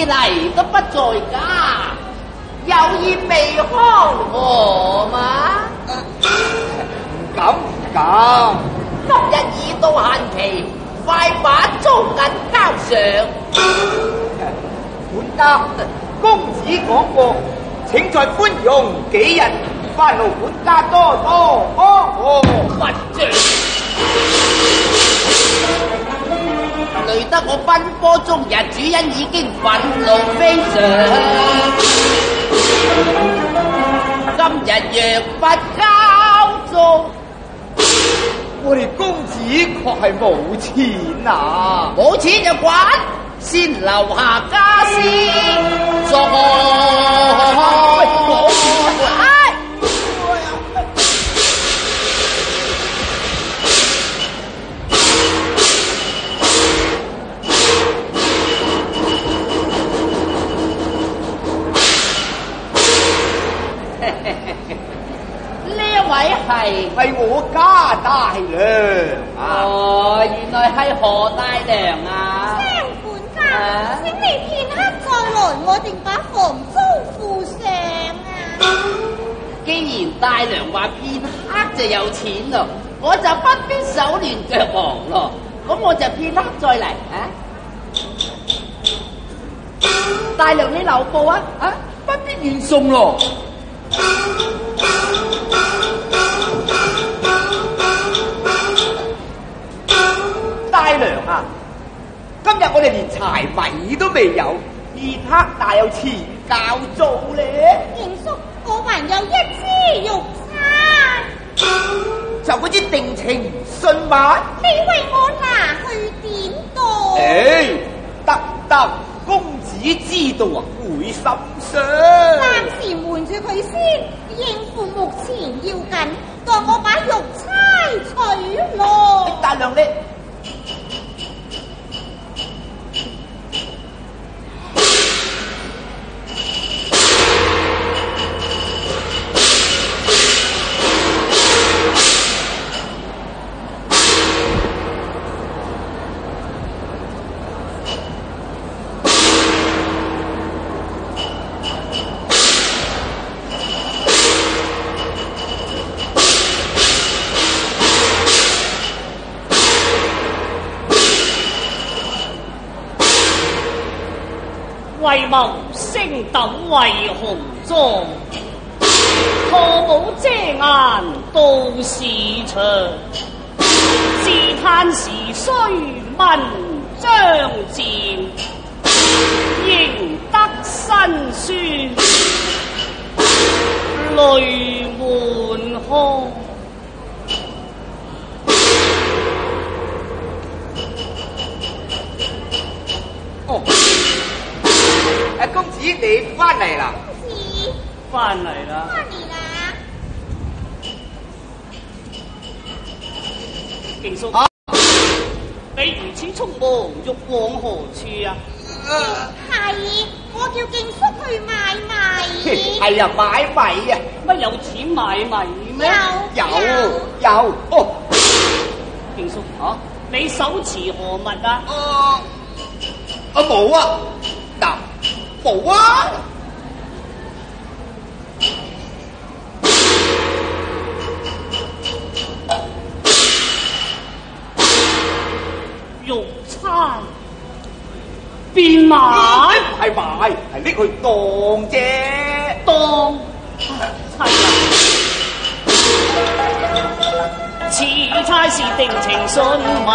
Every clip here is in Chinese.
我每今日若不交租，我哋公子确系冇钱啊！冇钱就滚，先留下家私作大娘啊！哦，原來係何大娘啊！張管家，啊請你片刻再來，我定把房租付上啊！既然大娘話片刻就有錢咯，我就不必手亂腳忙咯。咁我就片刻再嚟啊！大娘你留步啊！啊，不必願送咯。都未有，片刻哪有錢交租咧？賢叔，我还有一支玉钗，就嗰支定情信物。你为我拿去點度？誒，得得，公子知道啊，会心傷。暫時瞞住佢先，应付目前要緊，當我把玉钗取咯。大娘你為謀升斗為紅妝，破帽遮眼到市場，自嘆時須文章漸，贏得辛酸淚滿腔。哦，誒，公子你翻嚟啦？是翻嚟啦！翻嚟啦，勁叔，啊你如此匆忙，欲往何處啊？係我叫敬叔去買米。係啊，買米啊，乜有錢買米咩？有有哦，勁叔，啊，你手持何物啊？啊啊冇啊，嗱冇啊，玉釵變馬，唔係買，係呢俾佢當啫。當差人，此差是定情信物，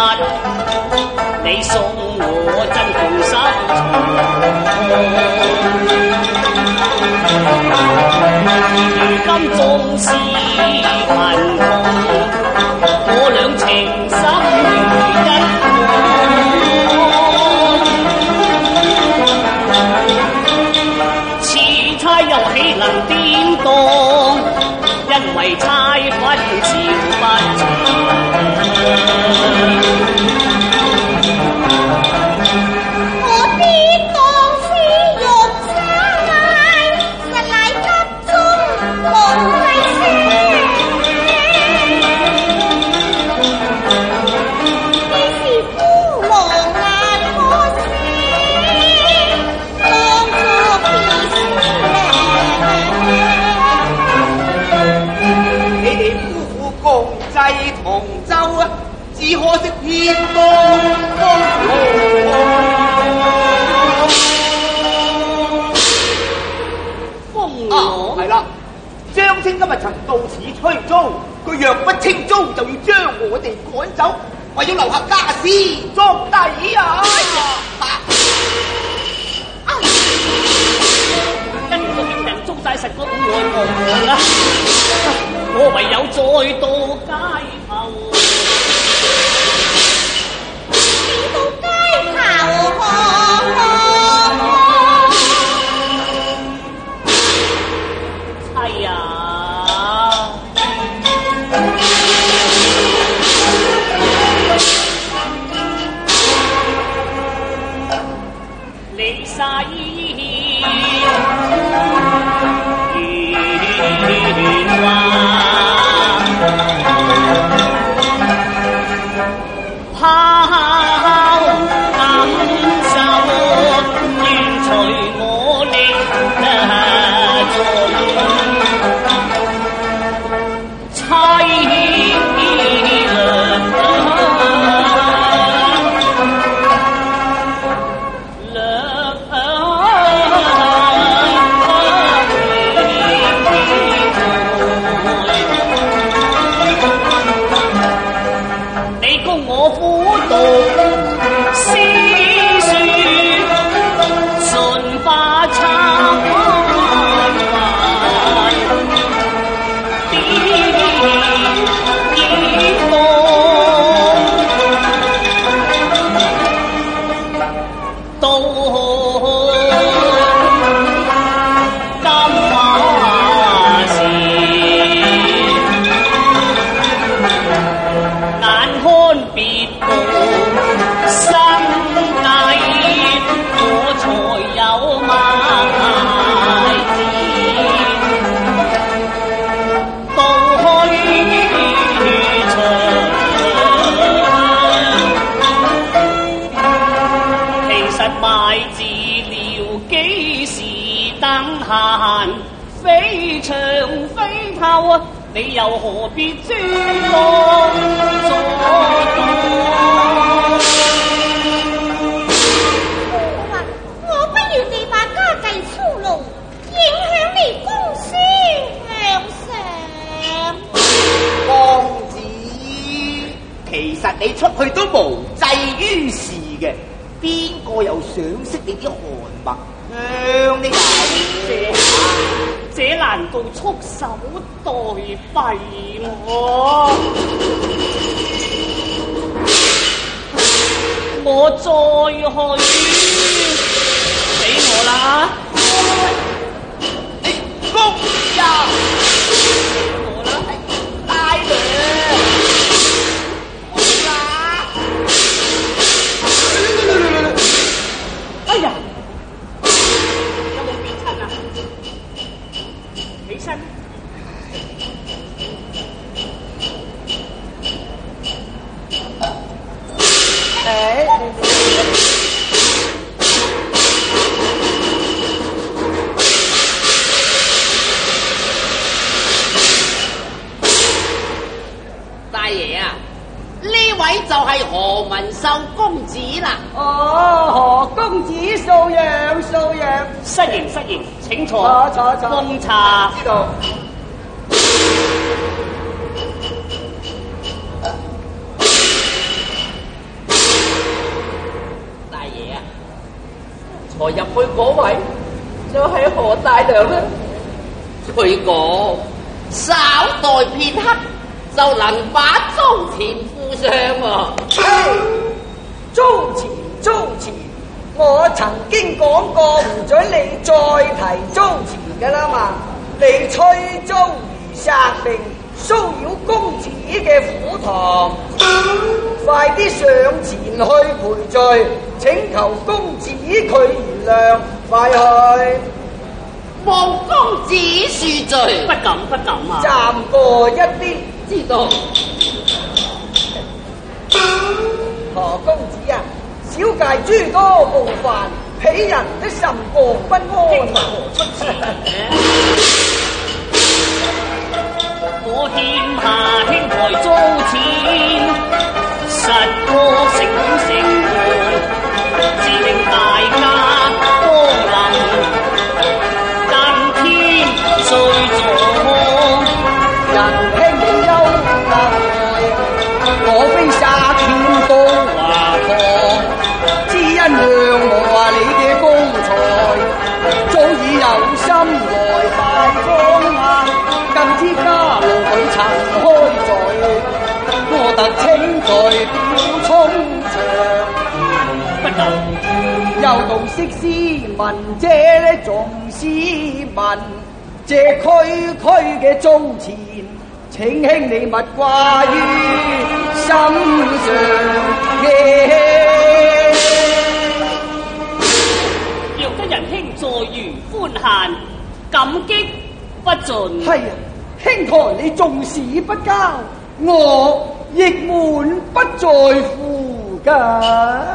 你送我真負心痛。如今纵是贫，今日曾到此催租，佢若不清租，就要将我哋赶走，为咗留下家私作底啊！跟住個警人捉晒實個外望啦，我唯有再到街到又何必專幫助我話我不要你把家计操劳，影响你公司向上。公子，其实你出去都无济于事嘅，边个又赏识你啲寒墨到束手待毙我？我再去，俾我啦！公呀，坐坐奉茶。知道。大爺啊，坐入去嗰位就係何大娘啦。佢講稍待片刻就能把租錢付上喎。租錢租錢，我曾經講過唔准你再提租錢噶啦嘛，你催租如殺命，騷擾公子嘅府堂，快啲上前去賠罪，請求公子佢原諒，快去！望公子恕罪不，敢不敢啊！暫過一啲。知道何公子啊，小戒諸多冒犯，鄙人都甚過不安啊！我斯文，這呢仲斯文，這區區嘅租錢，請兄你勿挂于心上嘅。若得仁兄在餘寬限，感激不盡。系啊，兄台你重視不交，我亦滿不在乎噶。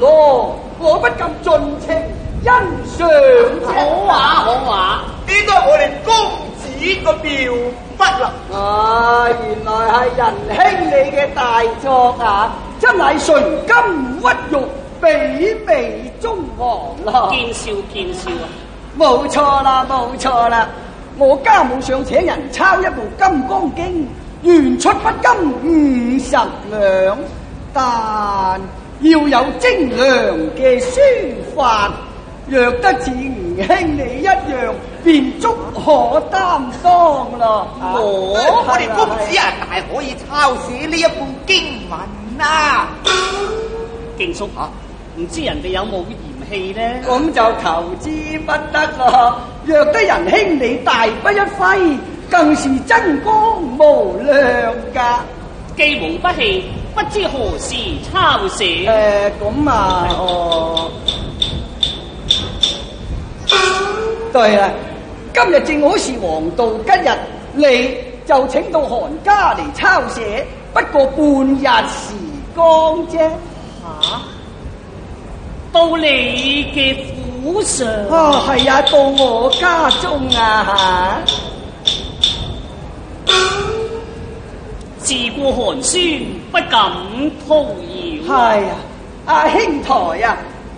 畫能咯，我不禁盡情欣賞。好話好話，呢都係我哋公子個妙筆啦。啊，原來係仁兄你嘅大作啊！真係純金屈玉，媲美中皇啦！見笑見笑啊！冇錯啦，冇錯啦！我家母想請人抄一部《金剛經》，原出不金五十兩，但要有精良嘅書法。若得似吳兄你一樣，便足可擔當啦。我我哋公子啊，大可以抄寫呢一本經文啦！敬叔啊，唔知人哋有冇嫌棄呢？咁就求之不得咯。若得仁兄你大筆一揮，更是真光無量噶。既無不棄，不知何時抄寫。誒，咁啊，哦，對啦，今日正好是黃道吉日，你就請到韓家嚟抄寫，不過半日時光啫。吓、到你嘅府上。啊，係啊，到我家中啊自顧寒酸，不敢叨擾。吓，係啊，阿兄台啊，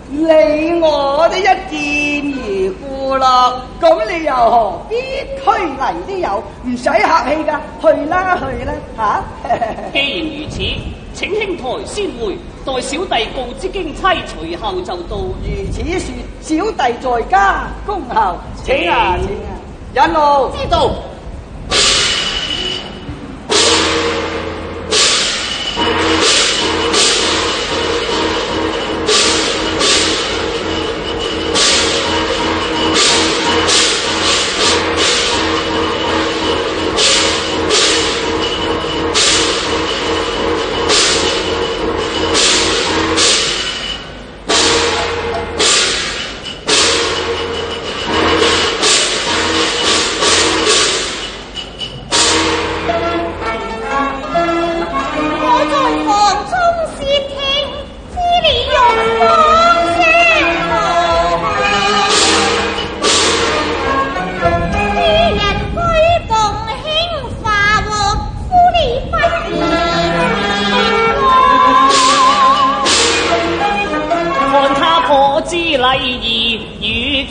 你我都一見而故啦，咁你又何必拘泥啲友？唔使客氣噶，去啦去啦吓。既然如此，請兄台先回，待小弟告知京妻，隨後就到。如此說，小弟在家恭候，請啊請啊，引路。知道。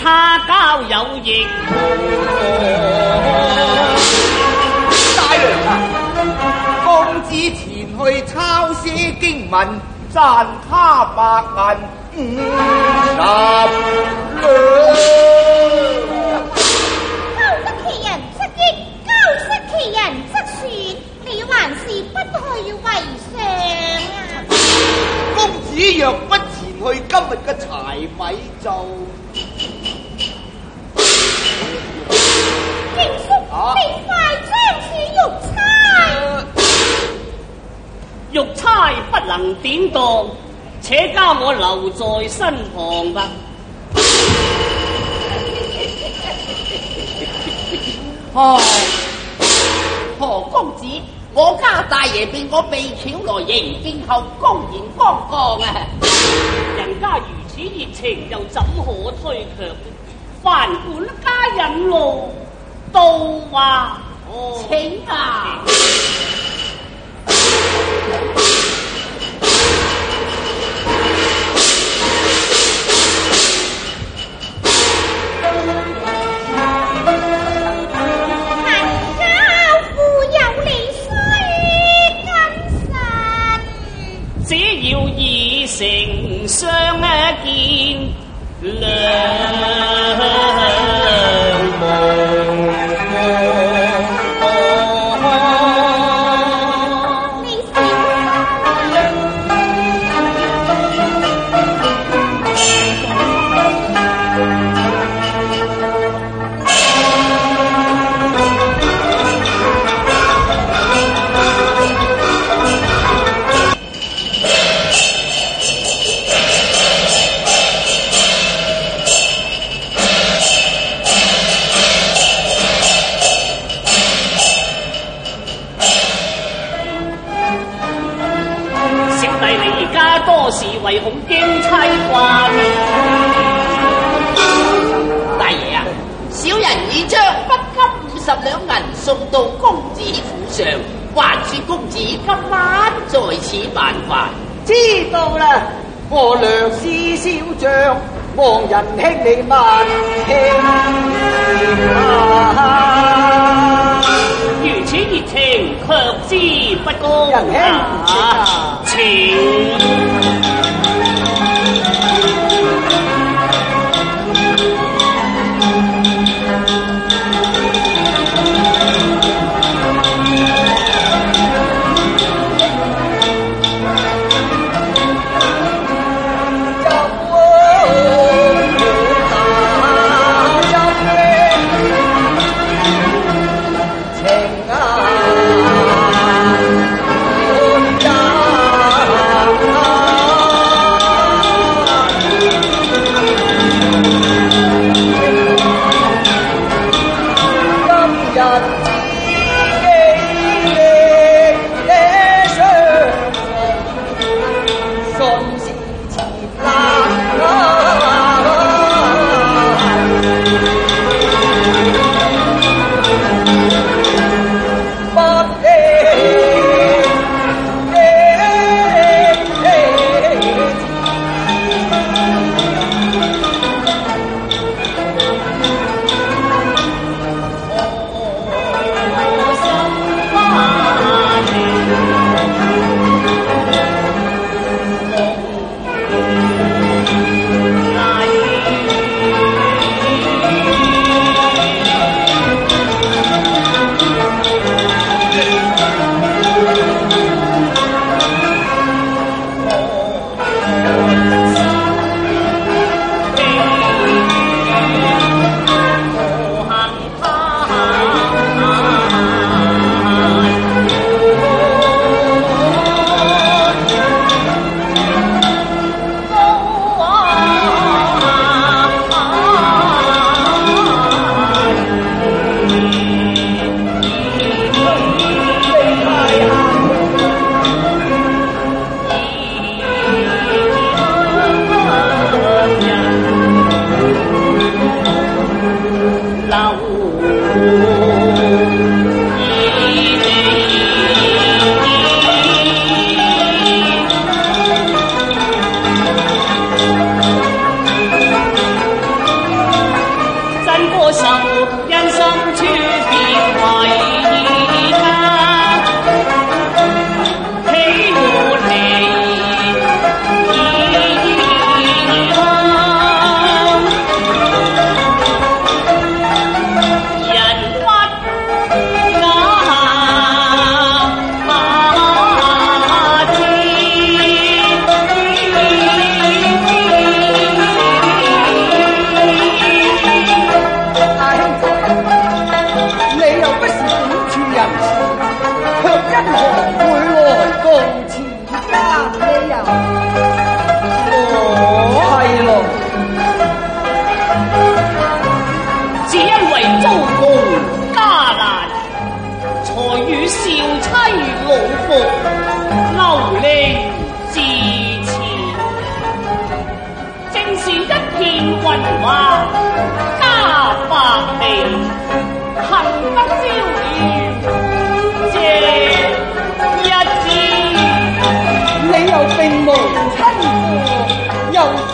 家交有益。大娘啊，公子前去抄些經文，賺他白銀五十兩。救得其人則益，救失其人則損，你還是不去為上啊！公子若不前去今日嘅柴米就啊你快將此玉钗。玉钗不能典當，且交我留在身旁吧。唉，何公子，我家大爷被我被抢来迎見後，公然光降啊！人家如此热情，又怎可推卻？凡管家引路，到話哦，請啊！以誠相見，兩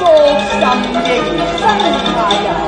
又作甚形生下人？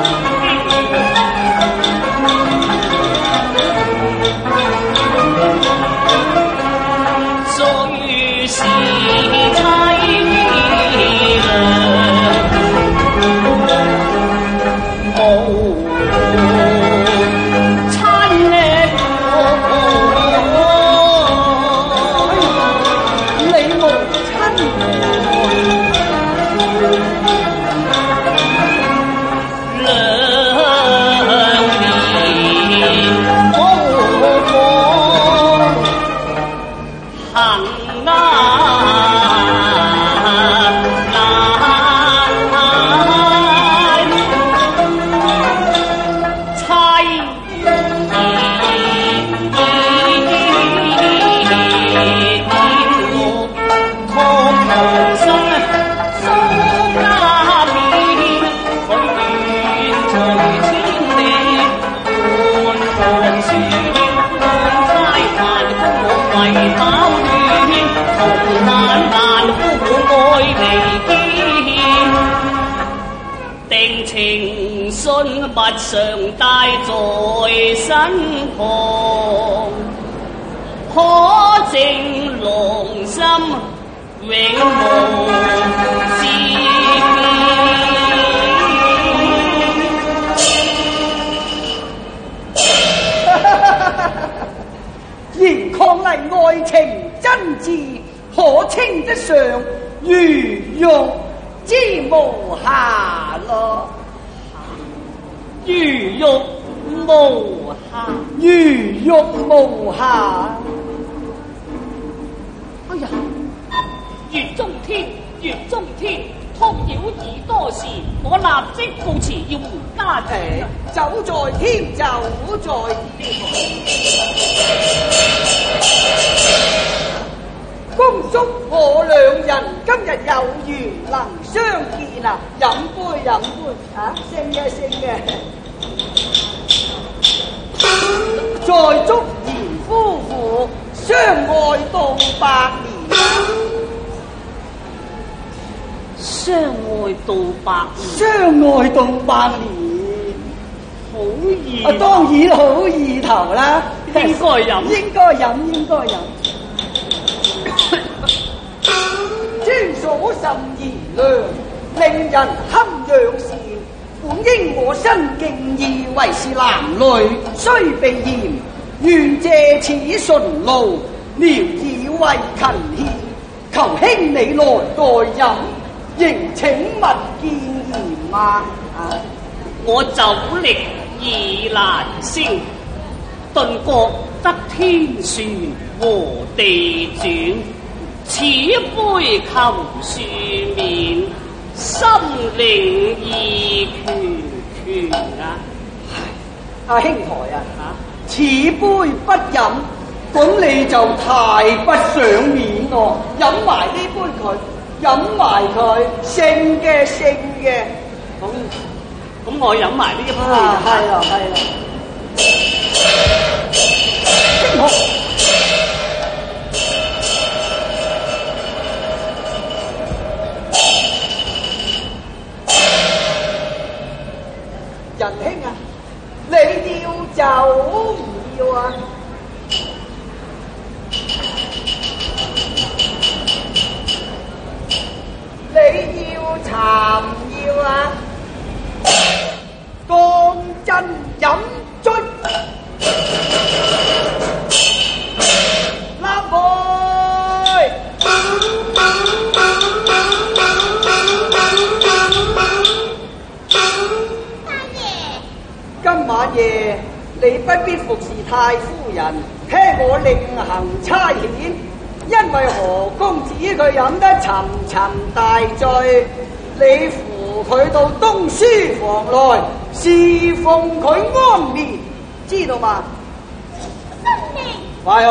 旁，可证龙心永无止。言抗丽爱情真挚，可称得上如玉之无瑕咯。如玉无。瑕。如玉無瑕。哎呀，月中天，月中天，托擾已多事，我立即告辭要回家庭。走在天，走在天。公叔我兩人今日有緣能相見啊！飲杯飲杯啊！升嘅升嘅。在祝賢夫婦相愛到百年。相愛到百年，相愛到百年。好意啊，當然好意頭啦，應該飲應該飲，應該飲。專所甚賢良，令人堪仰視。本應我身敬意，為是男女須避嫌。願借此順路，聊以為勤獻。求兄你來代飲，仍請勿見嫌啊！我酒力已難升，頓覺得天旋和地轉，此杯求恕免，心靈意拳拳啊！阿兄台啊，此杯不飲，咁你就太不賞面咯。飲埋呢杯佢，飲埋佢，勝嘅勝嘅。咁咁我飲埋呢一杯啊，係啦係啦。唔要啊？不必服侍太夫人，听我另行差遣。因为何公子佢饮得沉沉大醉，你扶佢到东书房内侍奉佢安眠，知道嘛？遵命快去！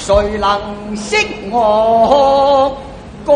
谁能识我？歌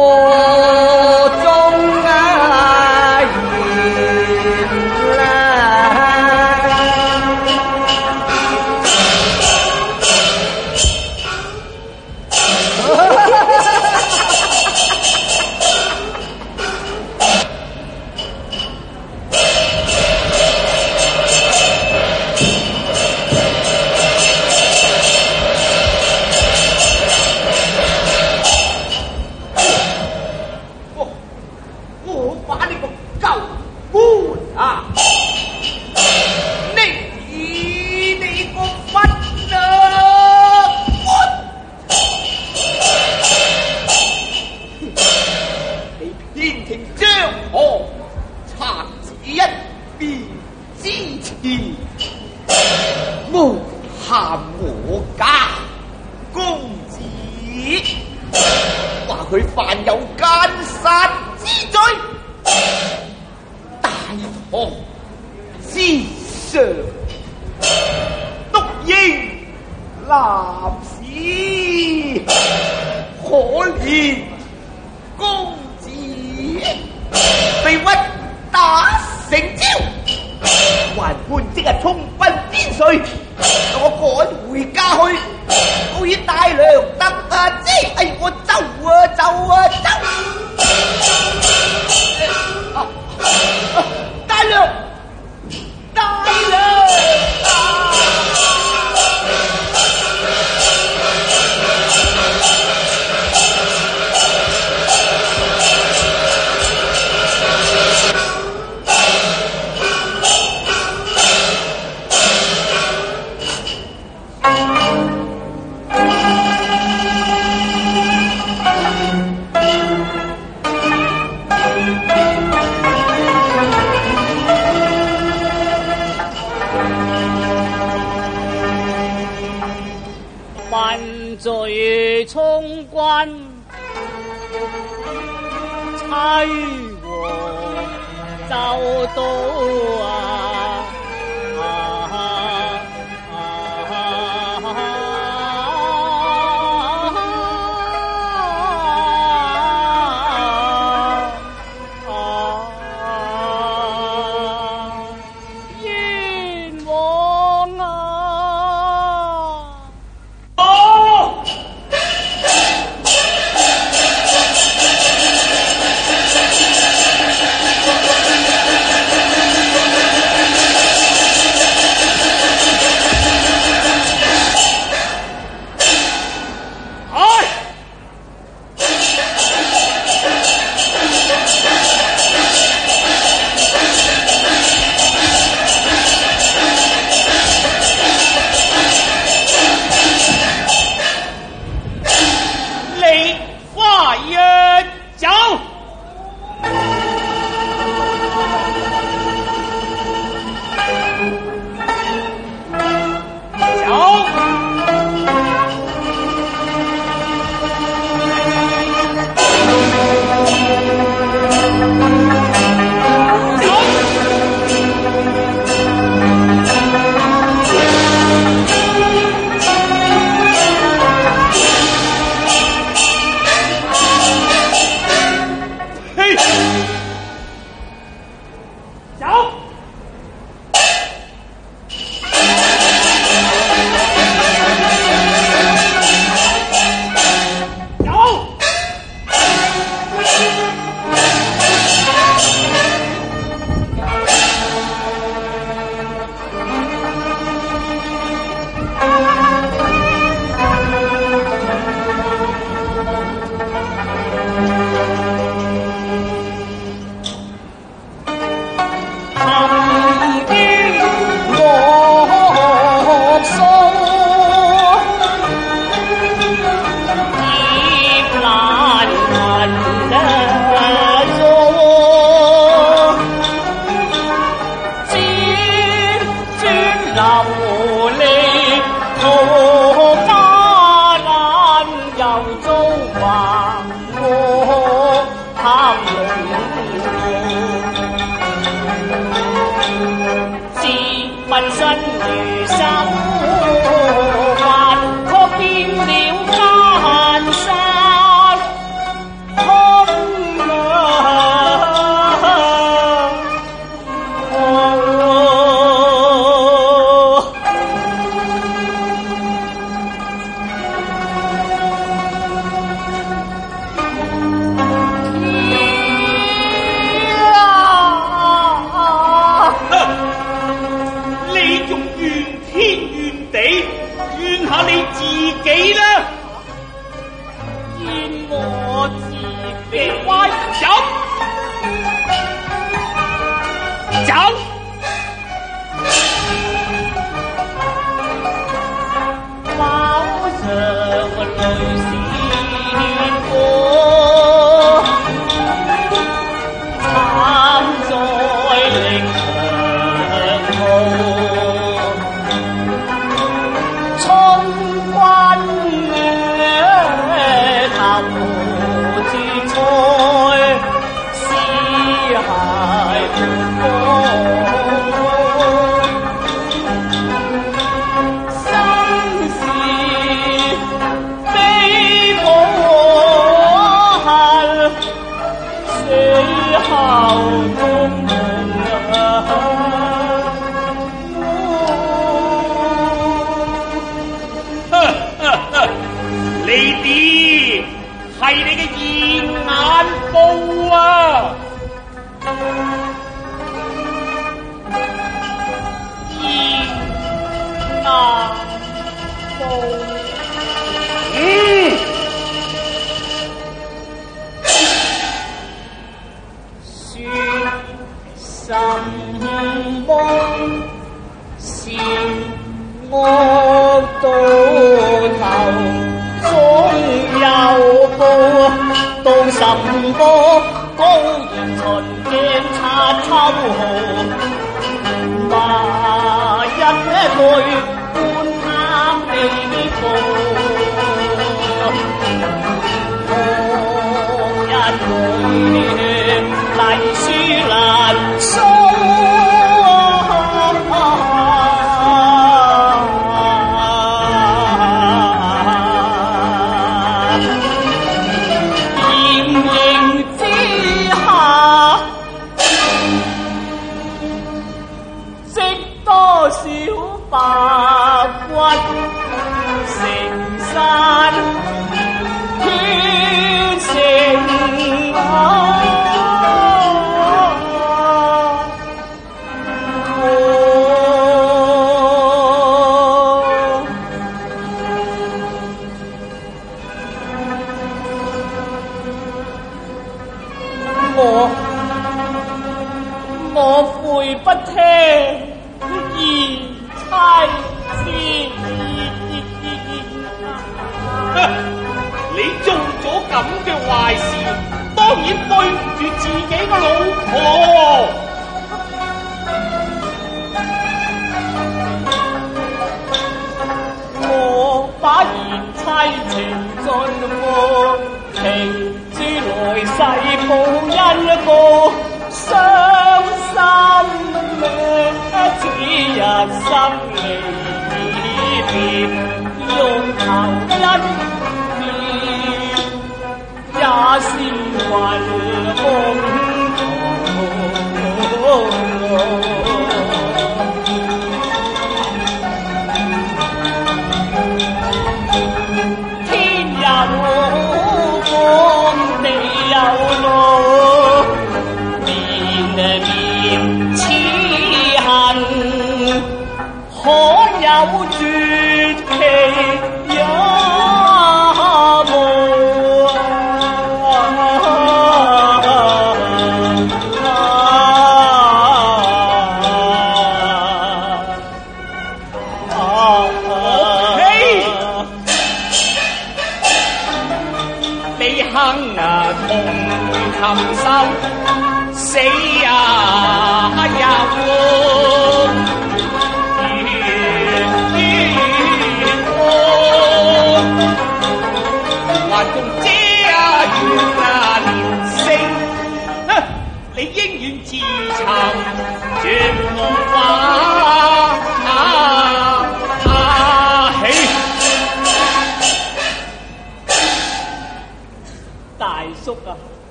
万紫红。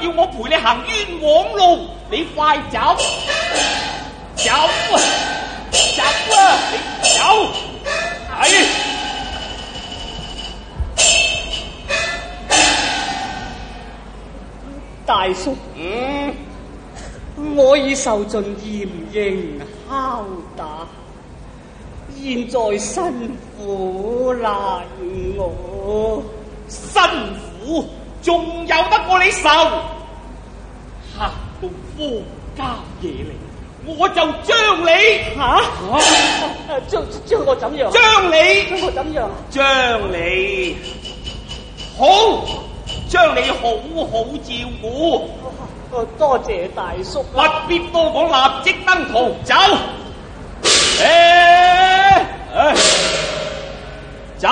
要我陪你行冤枉路，你快走，走啊，走啊，走，哎。大叔，嗯，我已受尽严刑敲打，现在辛苦难我，辛苦仲有得过你受？哦家野嚟我就将你吓将将我怎样？将你将我怎样？将你好将你好好照顾。多谢大叔不必多讲立即登徒走。诶 诶走。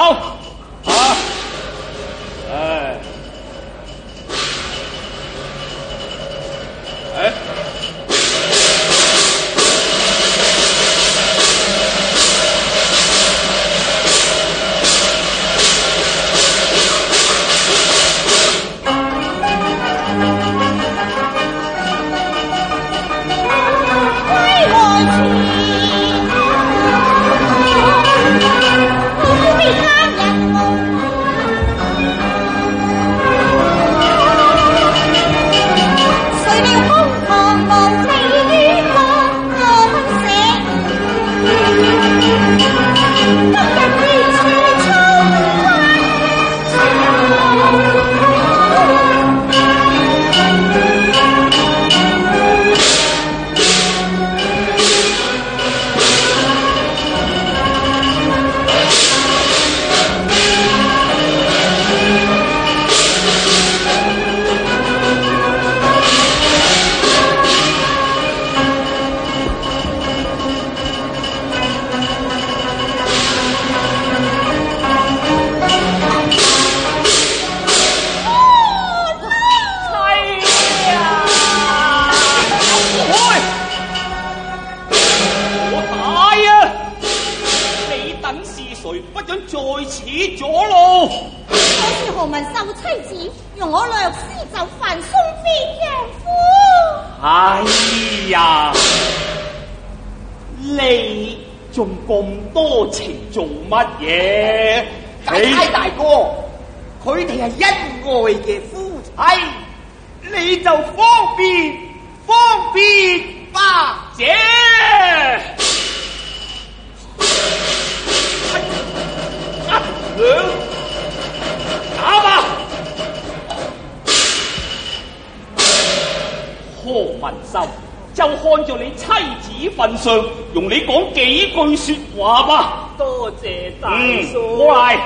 你仲咁多情做乜嘢？大大哥，佢哋系恩爱嘅夫妻，你就方便方便吧。姐，打吧！何文秀，就看在你妻子份上，容你講幾句說話吧。多謝大嗯，叔。過嚟。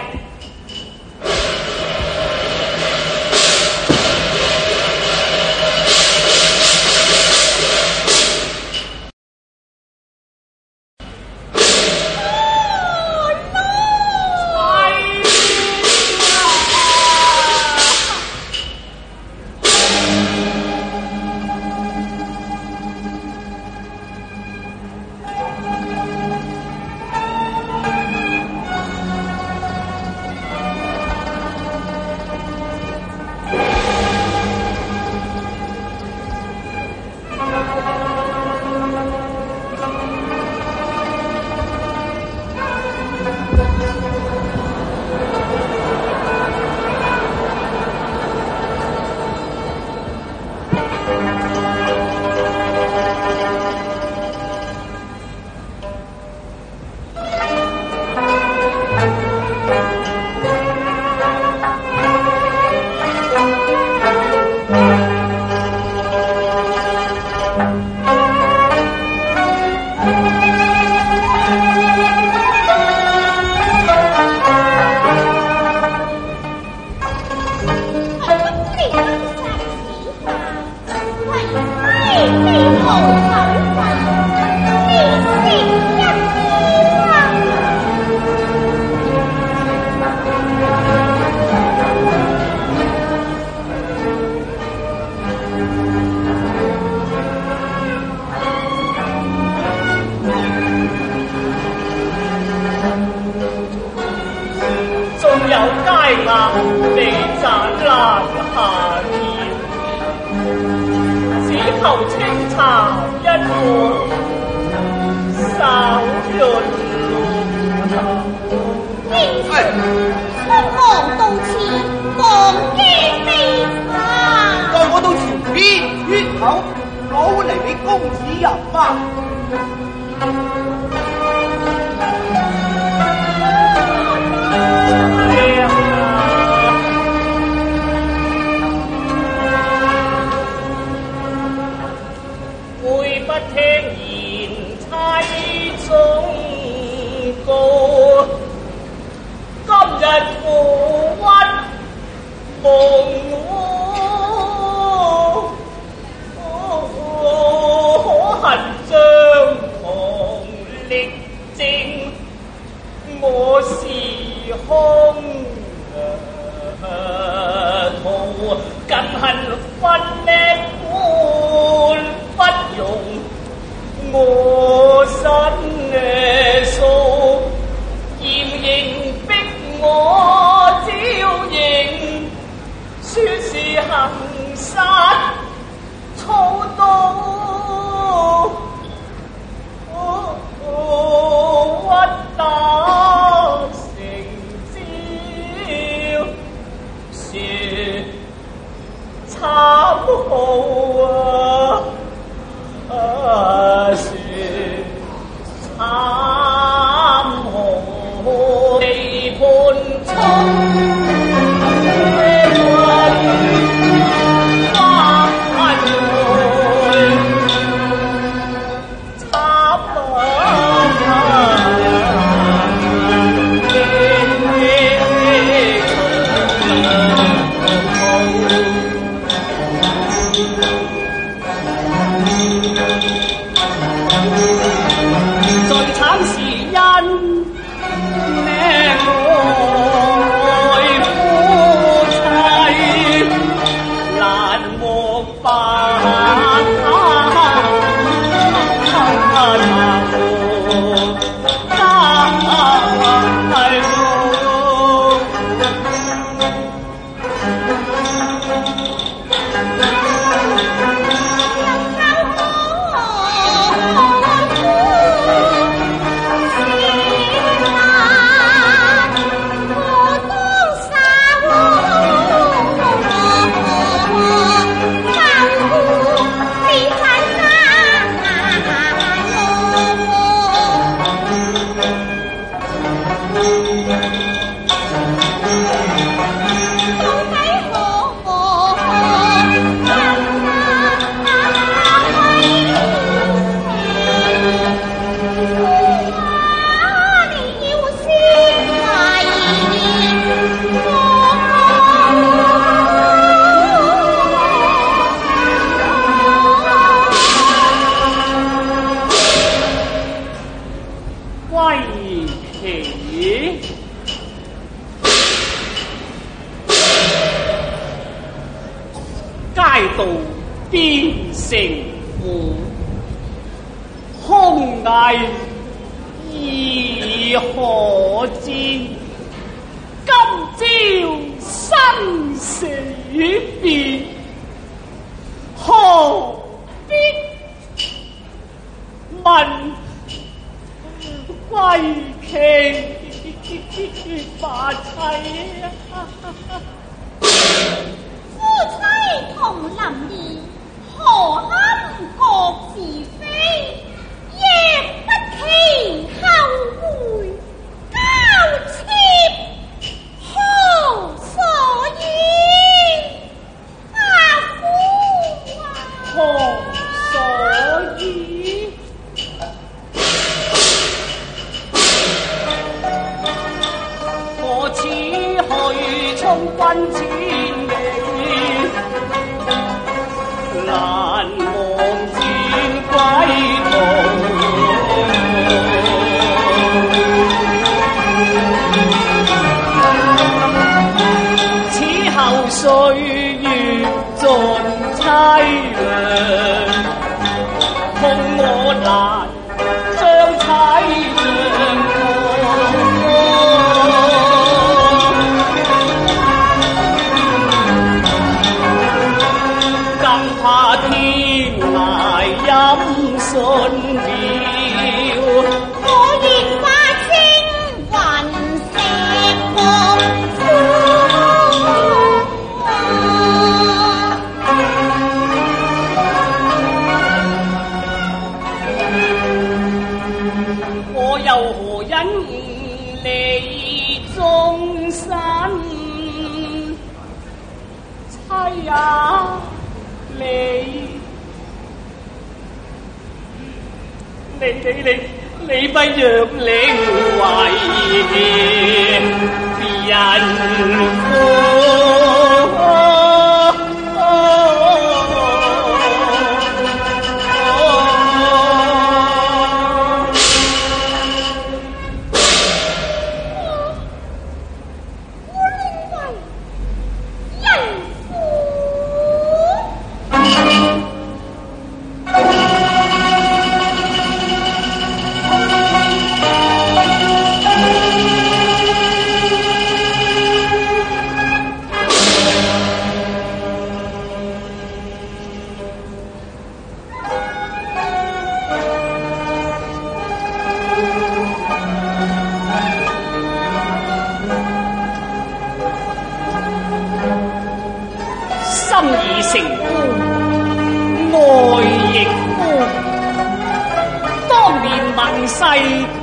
问世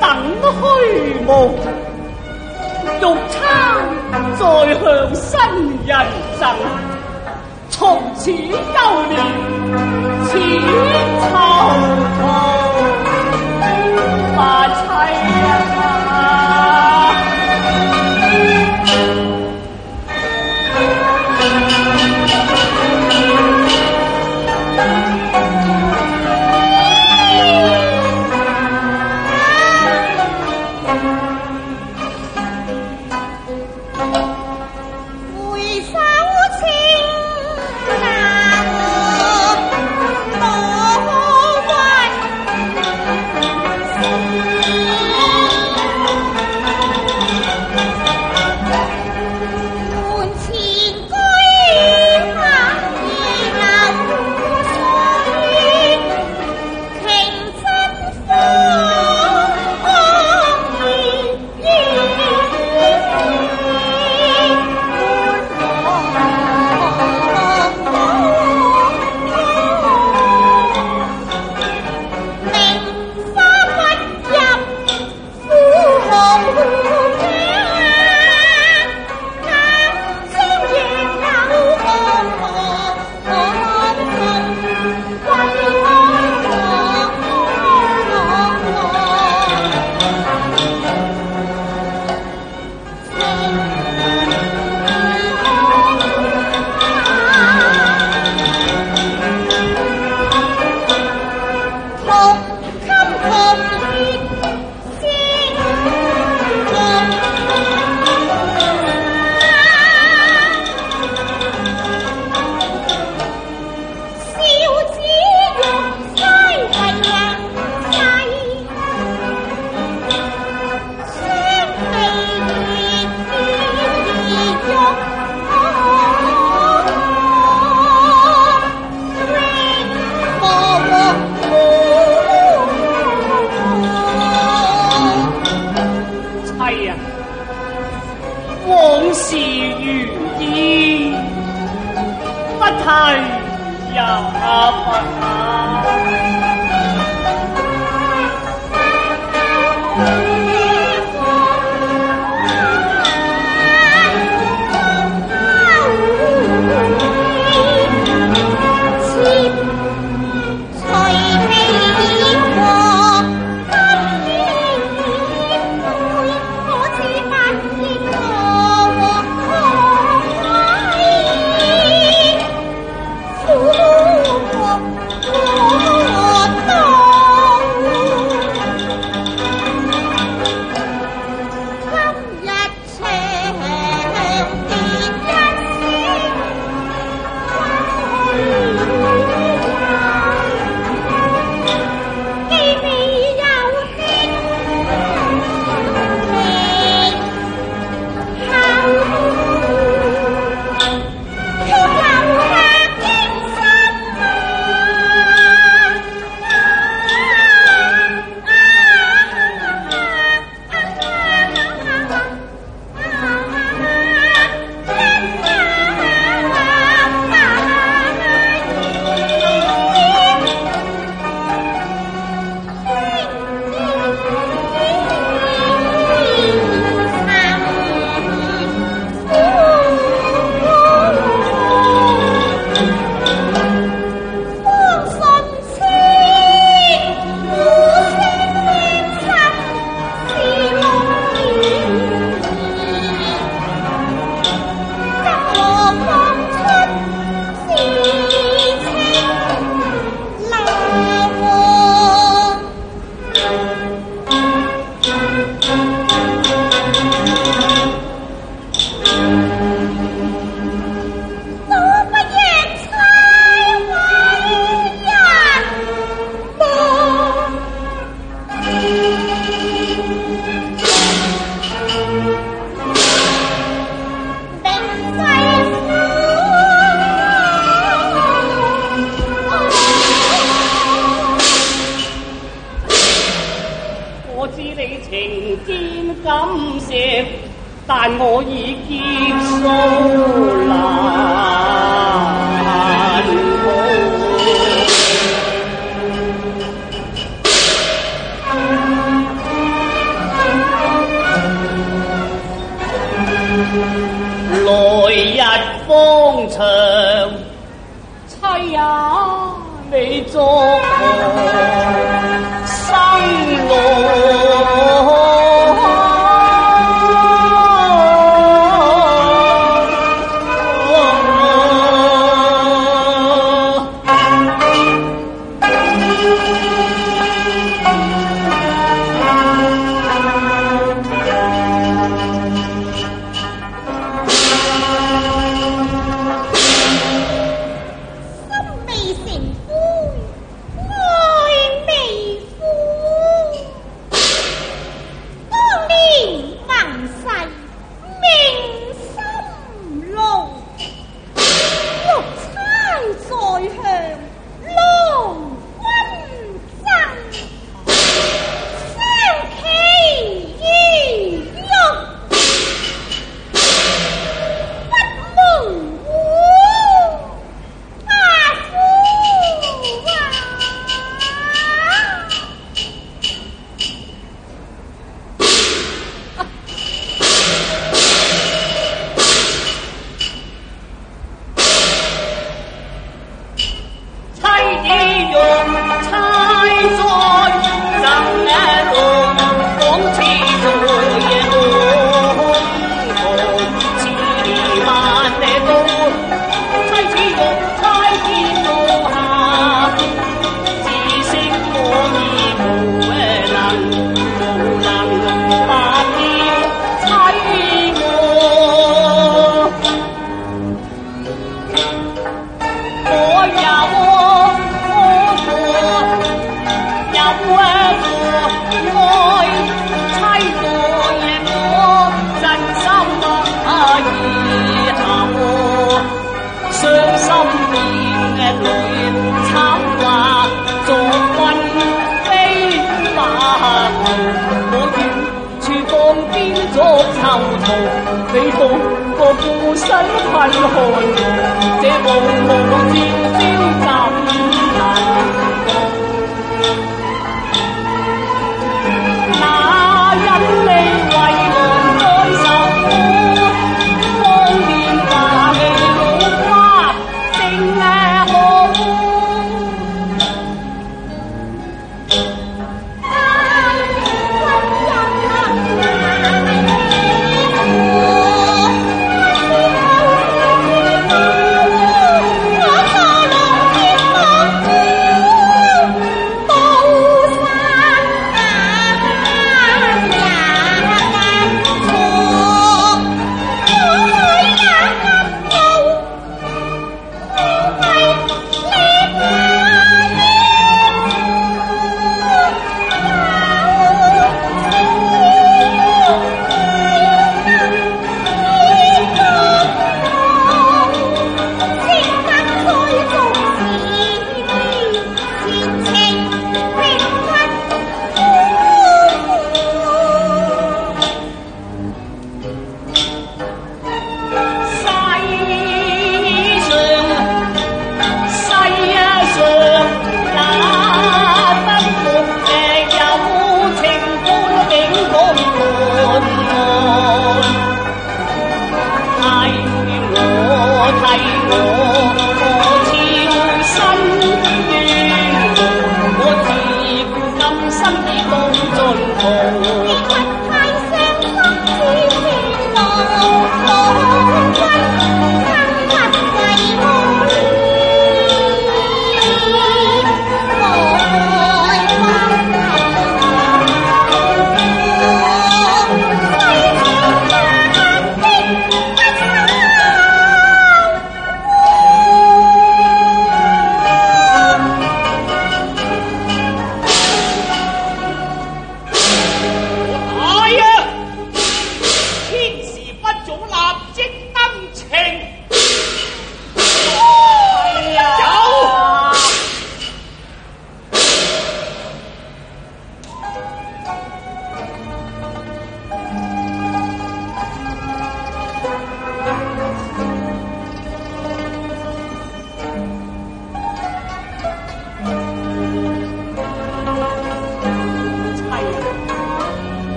等虚无欲餐再向新人赠从此忧年似秋风把妻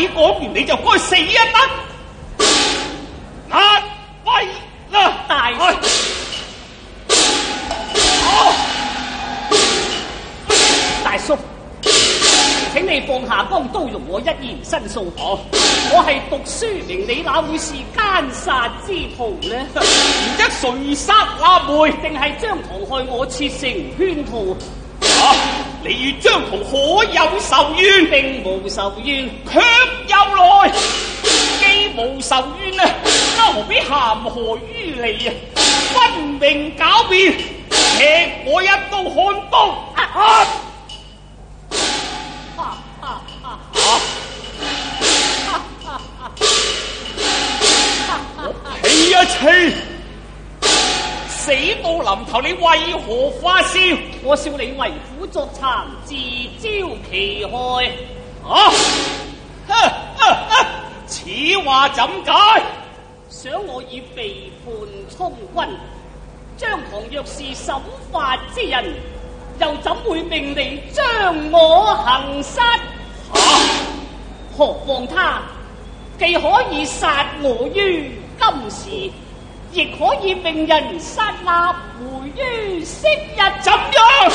話已講完，你就該死一得。嗱，喂啦，大哎哦大叔，請你放下光刀，容我一言申訴。我係讀書名，你哪會是奸殺之徒呢？然則誰殺阿妹？定係張唐害我設成圈套，啊！你與張同可有仇怨？並無仇怨。卻又來，既無仇怨啊，又何必陷害於你啊？分明狡辯，劈我一刀看刀！啊！啊啊啊！氣一氣，死到臨頭，你為何發笑？我笑你為虎作倀，自招其害。啊！此話怎解？想我已被判充軍，張堂若是审法之人，又怎會命你將我行殺？啊！何況他既可以殺我於今時，亦可以命人失立回於昔日，怎样？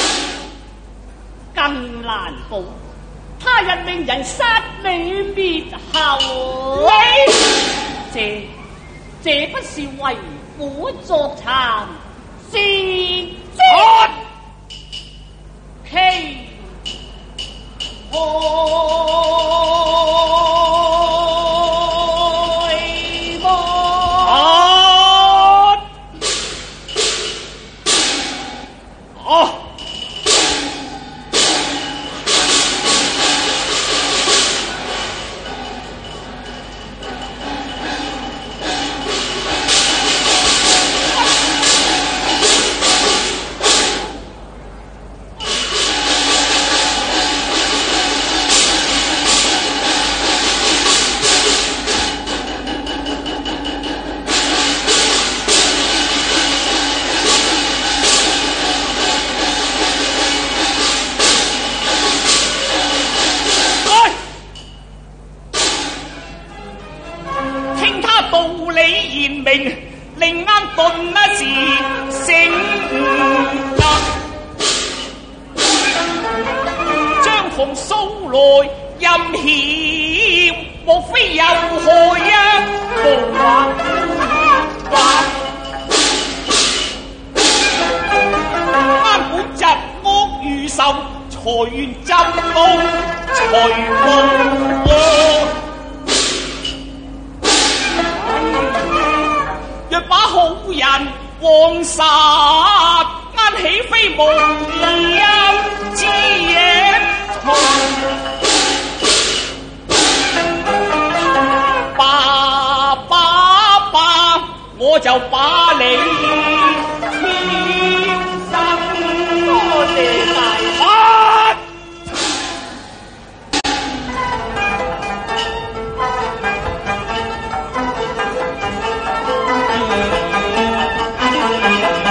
更難保。他日命人殺你滅後，你這這不是為虎作倀，是之啊！呸！何愿朕报才报？若把好人枉杀，安岂非无忧之野草？爸爸爸，我就把你。就是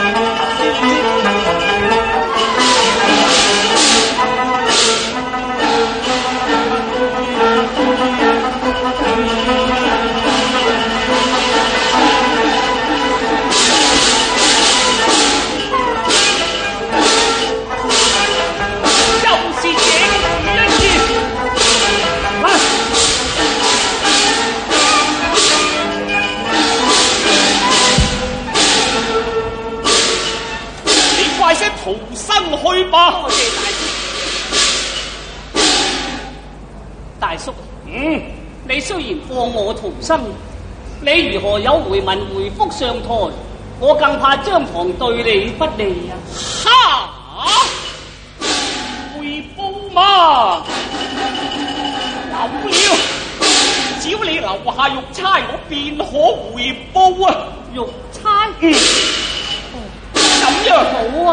你雖然放我逃生，你如何有回文回覆上台？我更怕張堂對你不利啊！哈！回報嘛，有了，只要你留下玉釵，我便可回報啊！玉釵，嗯，咁樣。好啊！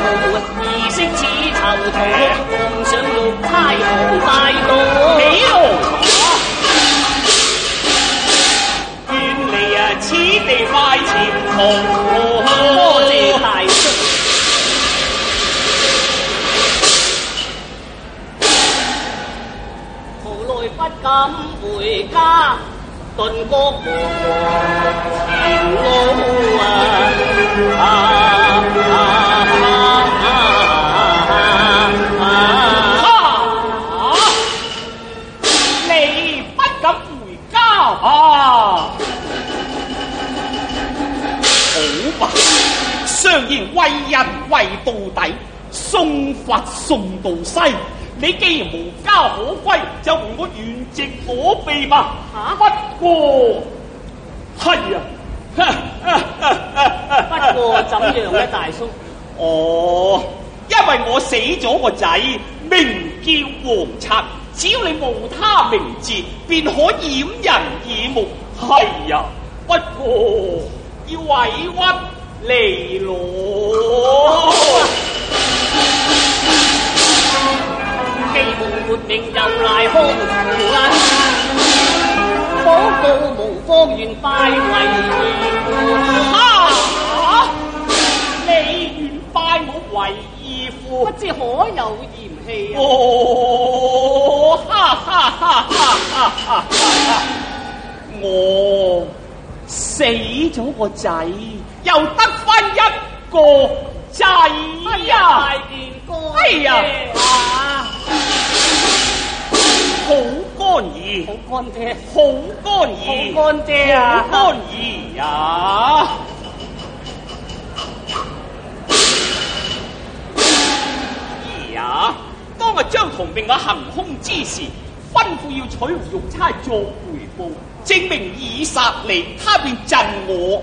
多無儀式似囚徒，奉上玉釵好大度。起來！願你啊，此地快前途。多謝大叔。無奈不敢回家，頓覺茫茫前路！啊啊啊常言為人為到底，送佛送到西。你既然無家可歸，就同我原籍躲避嘛。啊不過係啊，不過怎樣咧，大叔？哦，因為我死咗個仔，名叫黃賊，只要你無他名字，便可掩人耳目。係啊，不過要委屈你咯。既無活命又賴康無恩，禱告無方願拜為義哈！你願拜我為義父，不？知可有嫌棄啊？哦，哈！哈！哈！哈！哈！哈！我死咗個仔，又得翻一个仔呀！哎呀，哎，好干儿，好干爹，好干儿，好干爹啊，好干儿呀！呀，当日张同病我行凶之时，吩咐要取胡玉钗作回报，证明已杀你，他便赠我。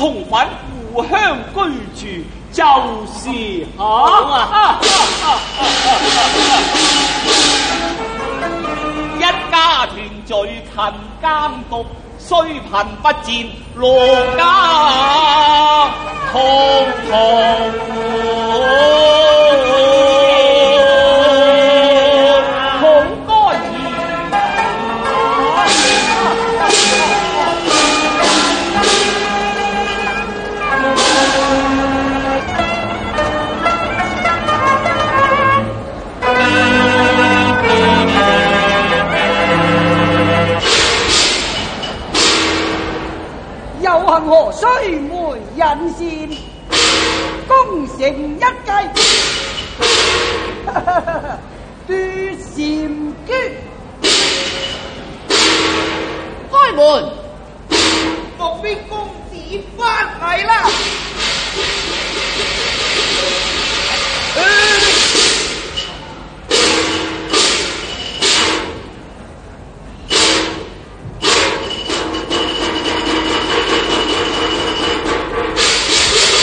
同返故鄉居住，就是好啊！一家团聚勤耕讀，雖貧不賤，樂家同同奪禪訣。開門，莫非公子翻嚟啦？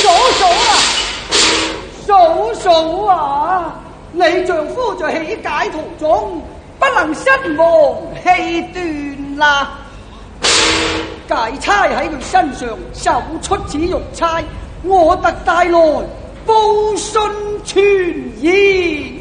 嫂嫂啊，嫂嫂啊，你丈夫在起解途中，不能身亡气断啦。解差喺佢身上搜出此玉差，我特带来报信传言。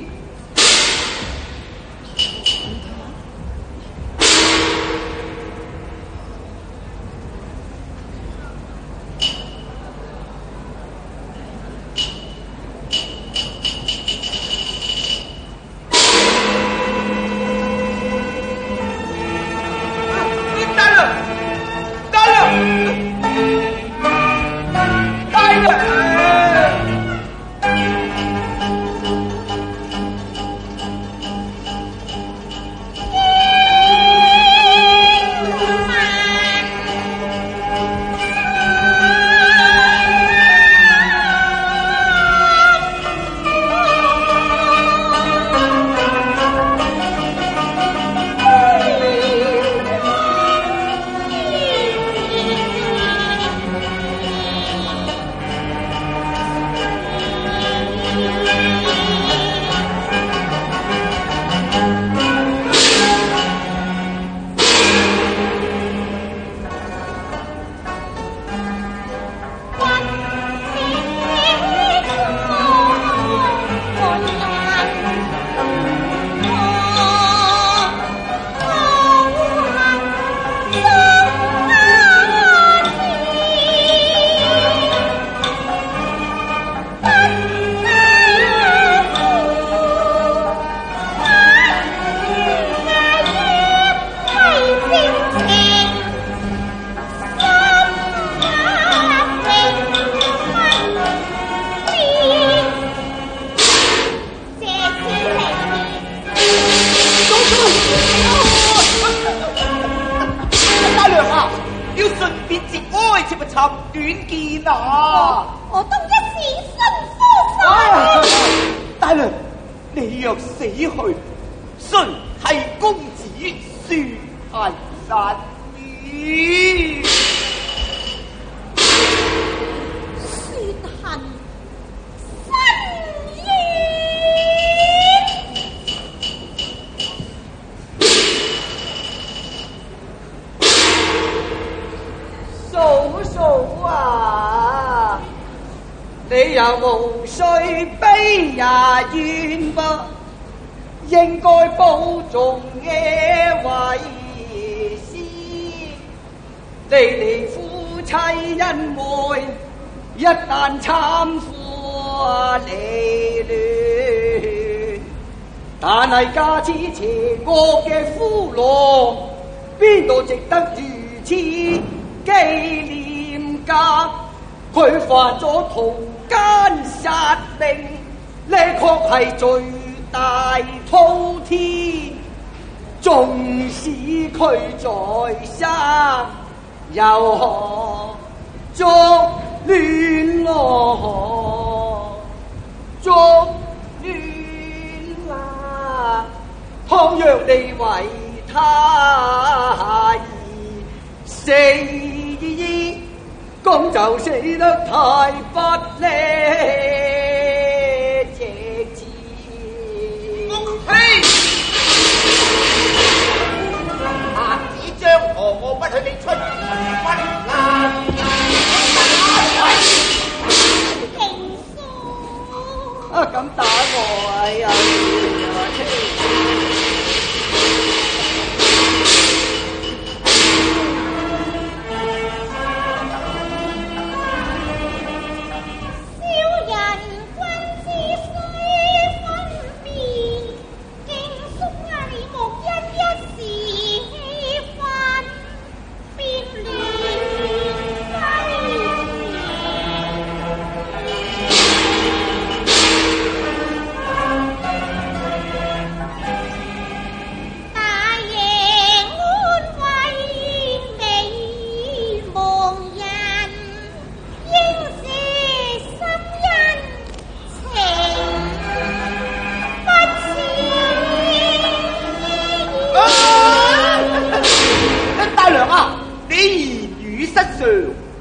得偿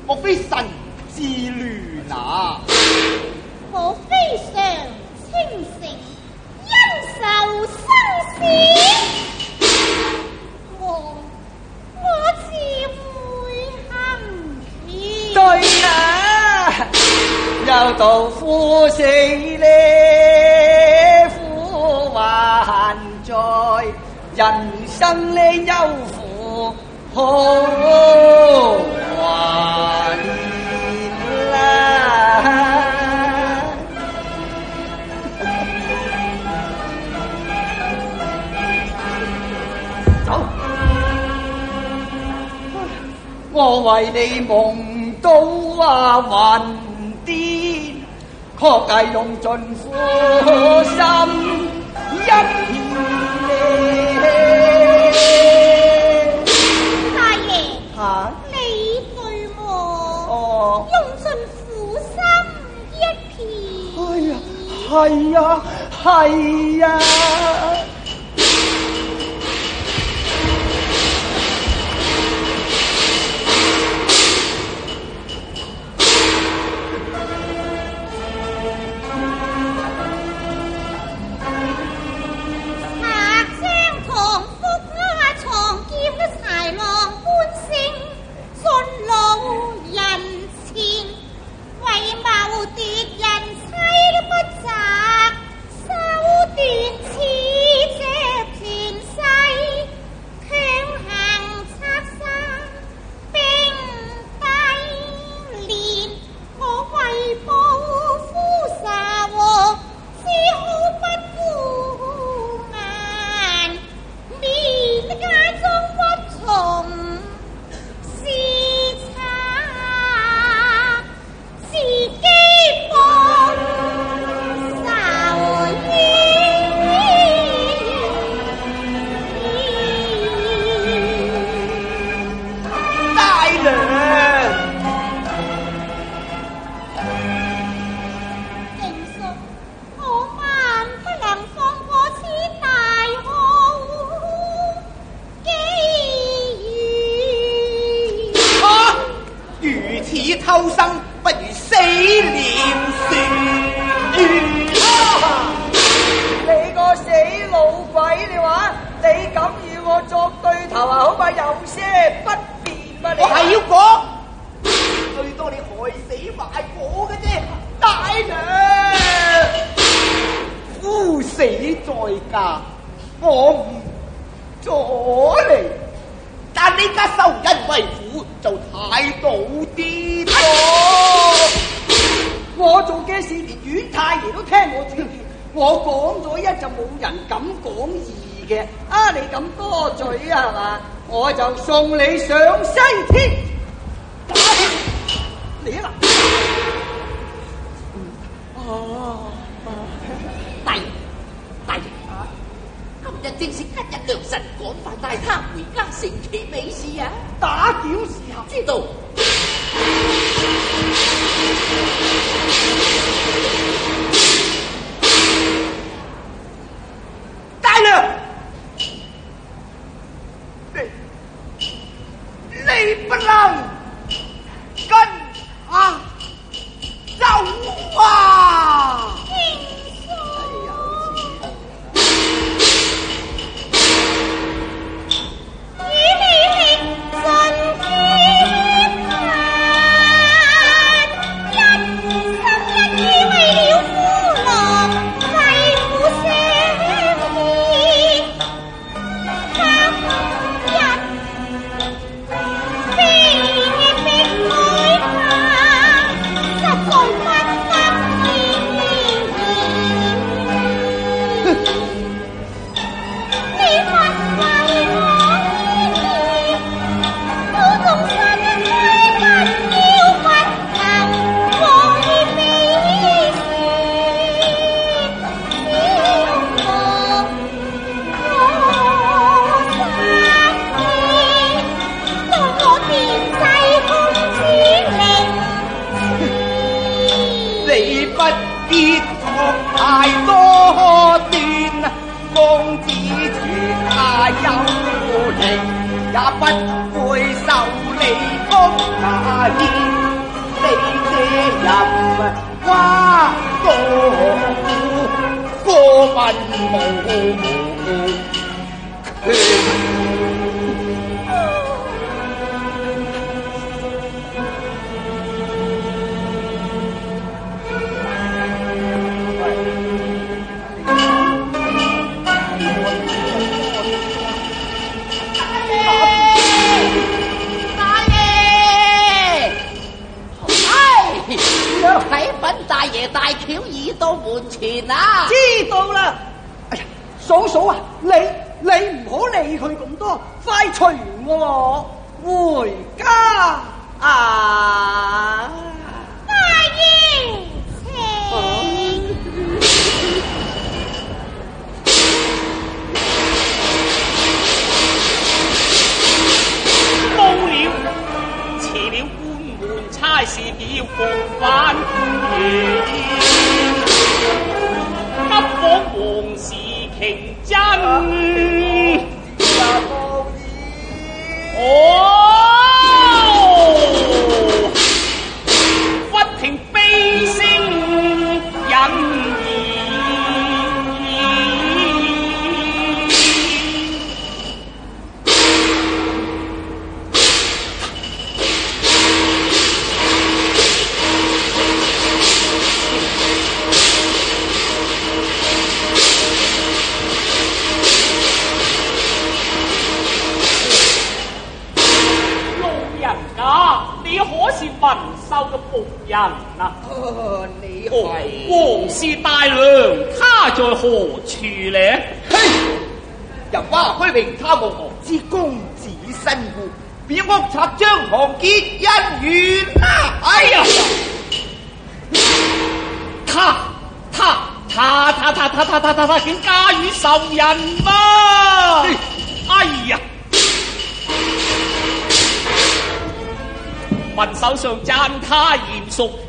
莫非神自乱啊我非常清醒因受生死？我我自会恨对啊又到苦死呢苦还在人生呢忧苦好走，我为你梦到啊云巅，确界用尽苦心一片。大爷，啊。哎呀，哎呀。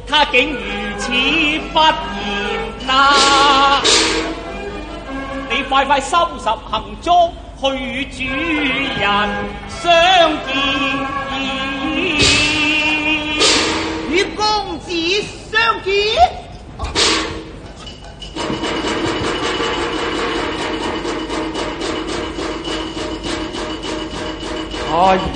他竟如此不言啦！你快快收拾行装，去与主人相见，与公子相见。哎。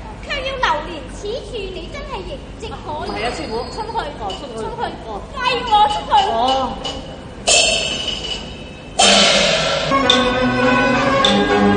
要留連此處，你真係亦即可以。係啊師傅出去，哦出去出去，哦廢我出去。哦。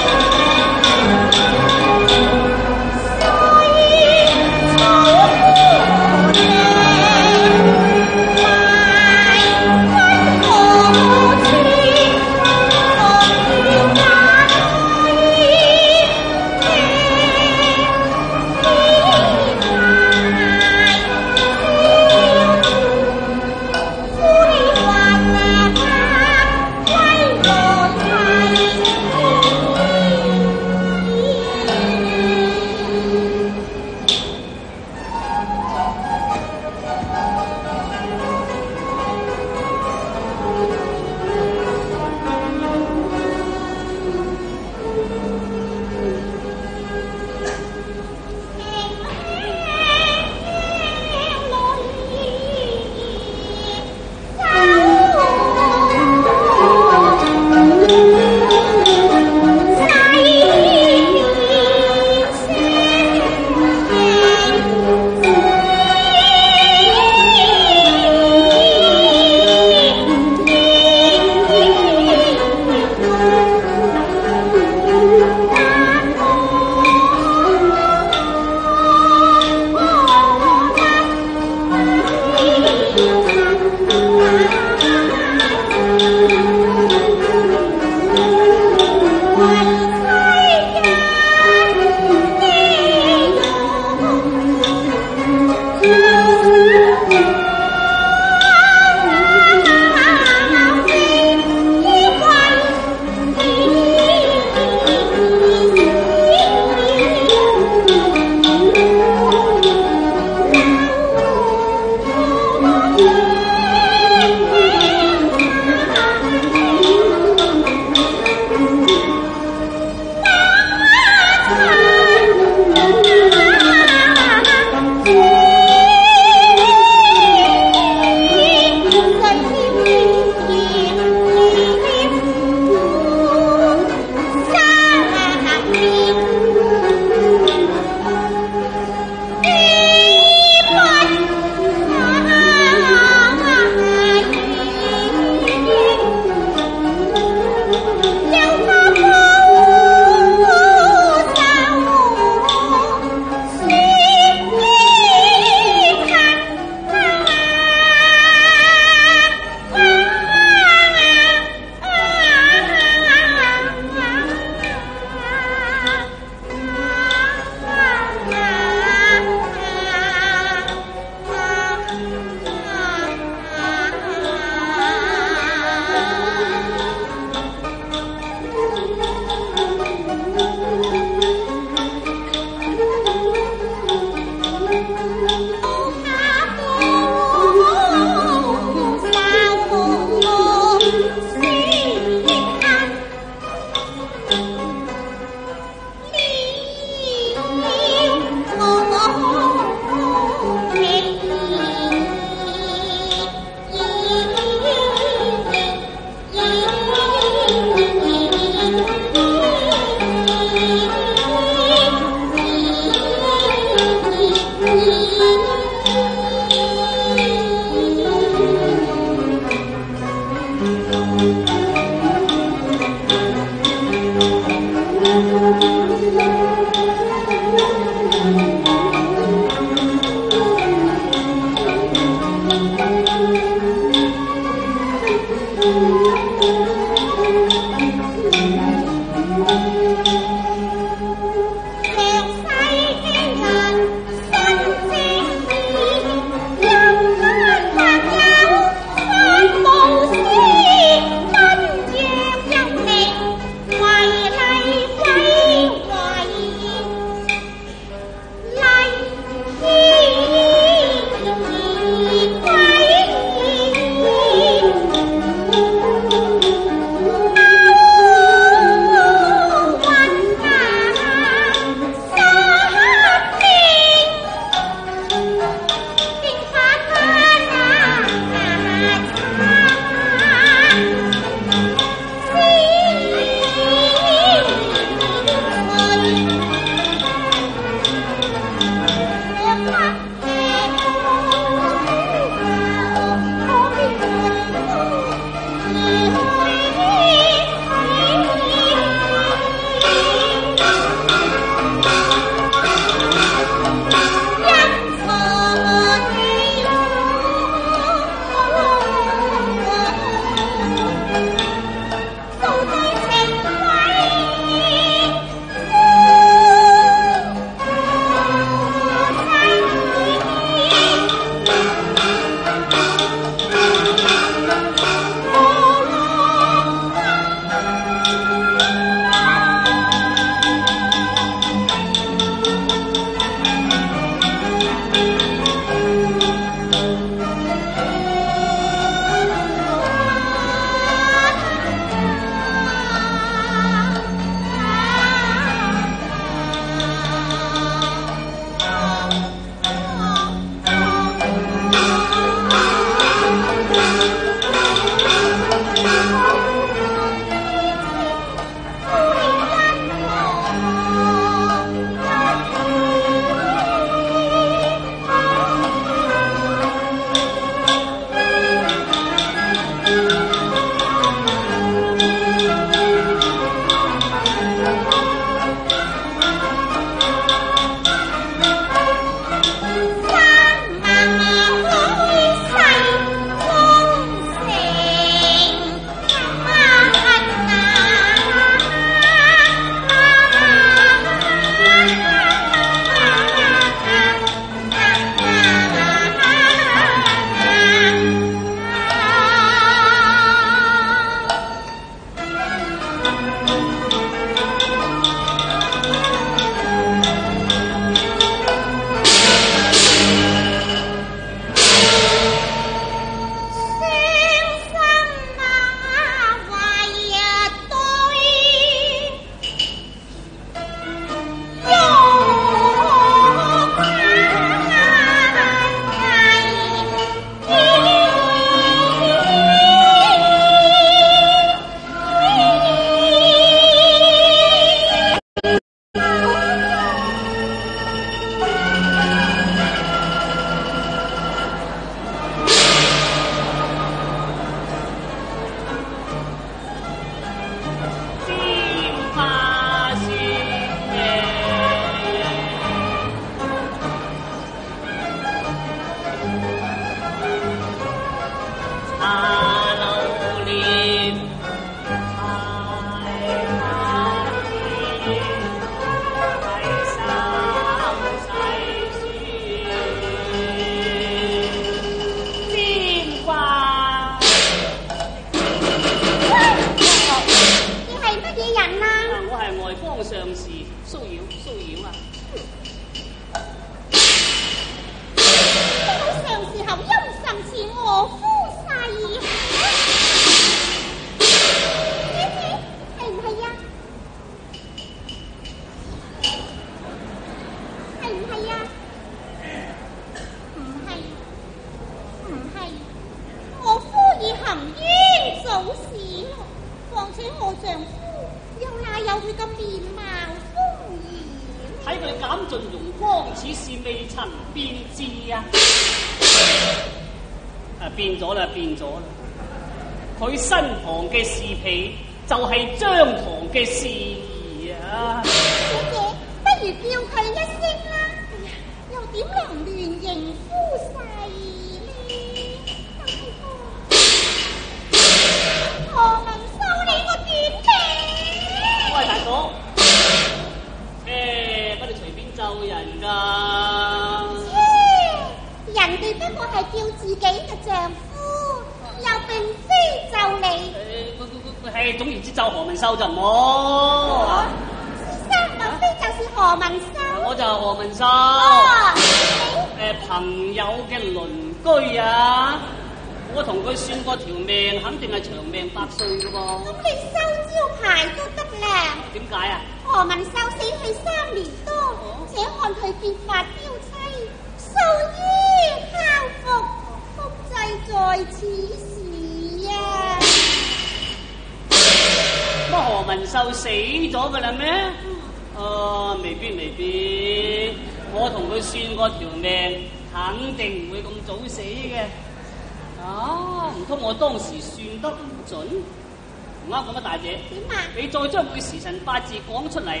出嚟。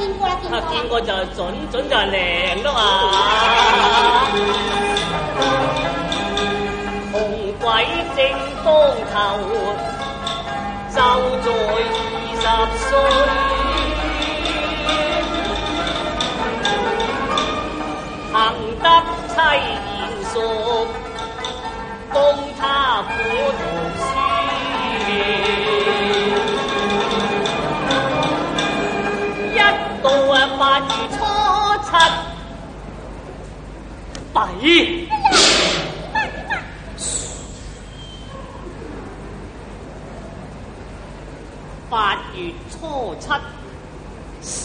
见过就系准准就系靓啦嘛穷鬼正当头就在二十岁。行得妻贤淑供他苦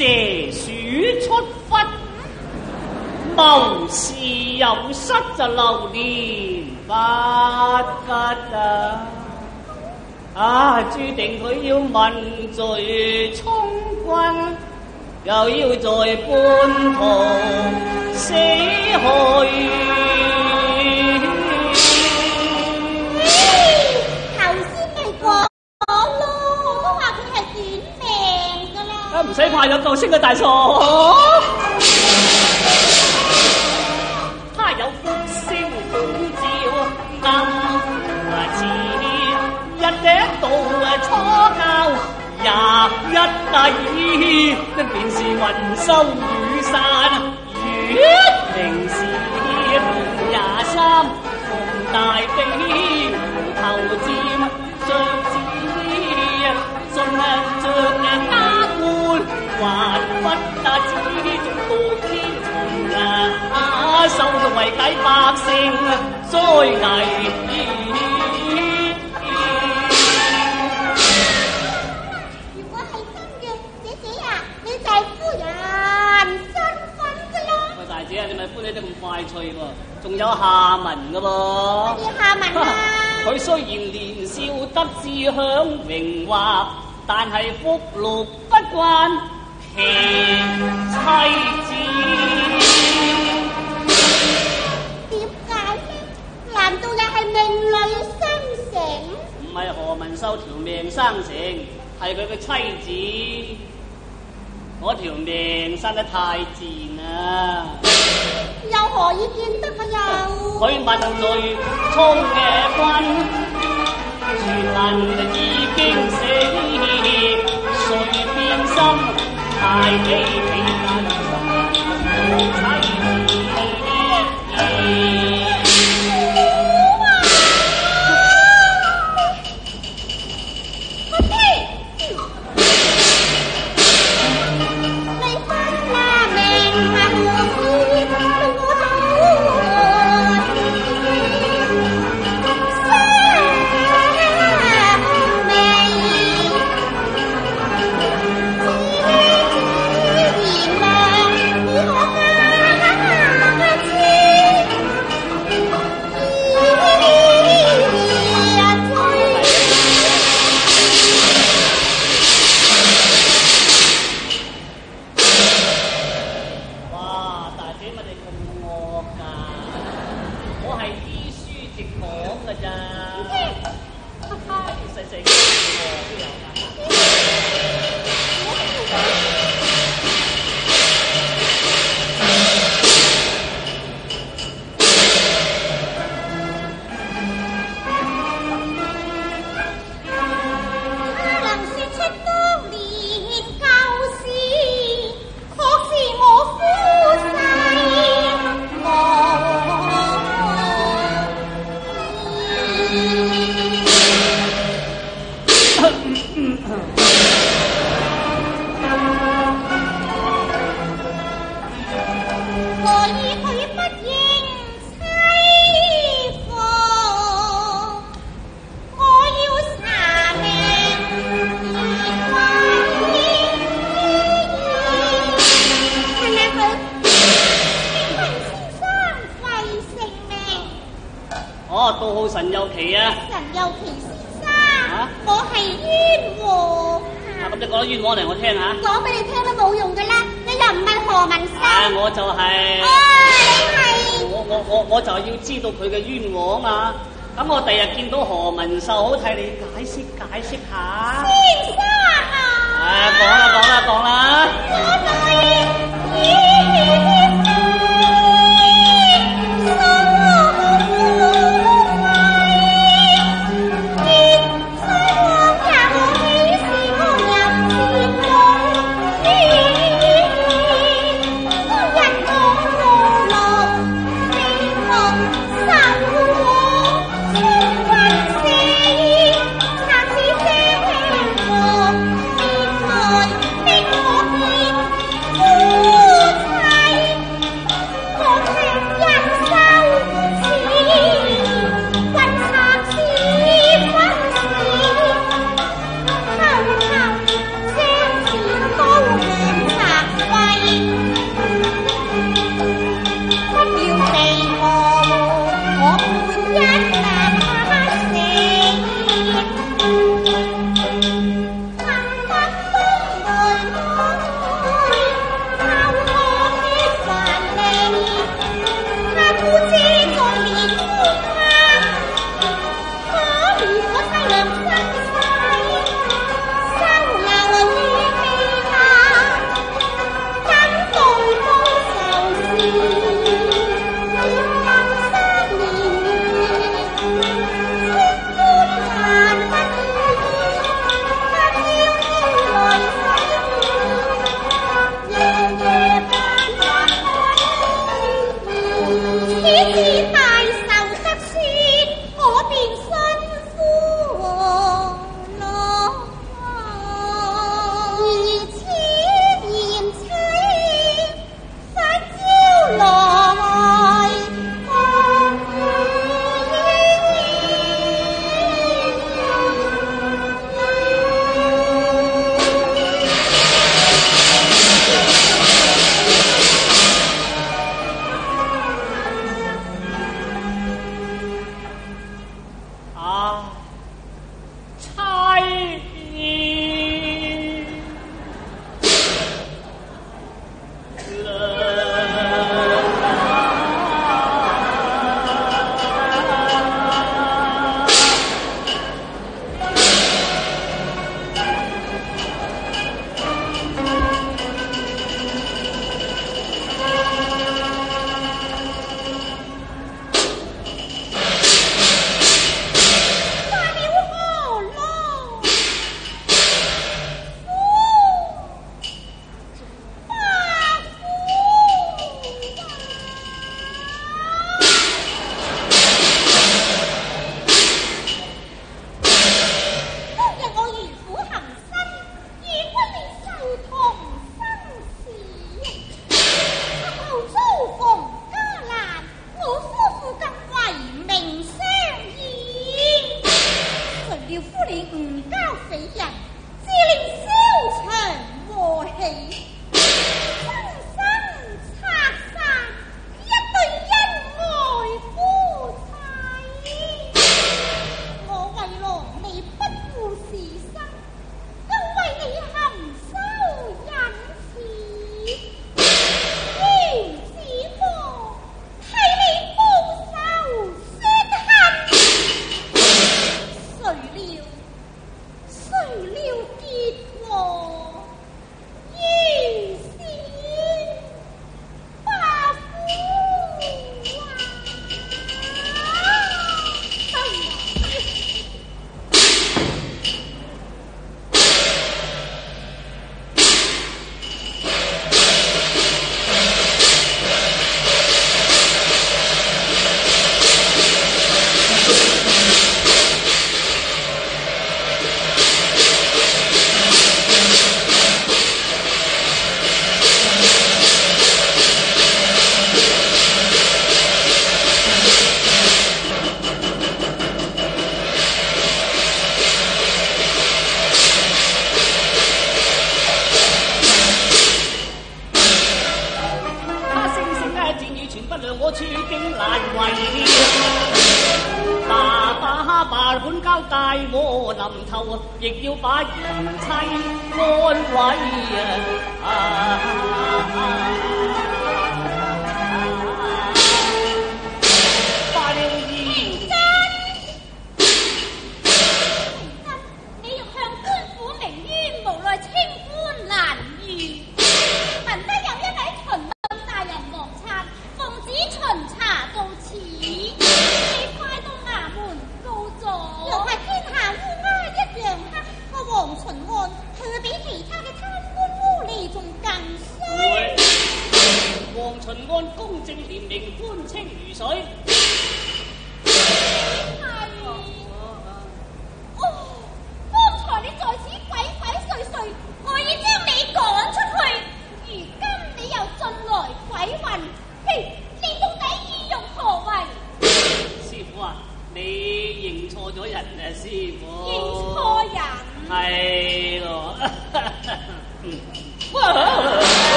蛇鼠出忽谋事有失就流连不得啊。啊注定佢要问罪冲军又要在半途死去。唔使怕有救星嘅大错。他有福星普照，同啊似一顶道啊初教，廿一第二，便是云收雨散月明时，廿三逢大悲头。官，还不得知仲到天重啊！收到为解百姓灾危。如果係真嘅，姐姐啊，你就係夫人身份噶啦。喂，大姐啊，你咪歡喜得咁快脆喎，仲有下文噶噃。啲下文啊，佢雖然年少得志享榮華，但係福祿不慣其妻子。点解呢？難道又系命里生成？唔系何文秀條命生成，係佢嘅妻子。嗰條命生得太贱啦！又何以见得啊又？佢問雷沖嘅君，傳聞已经死，谁变心太妃平安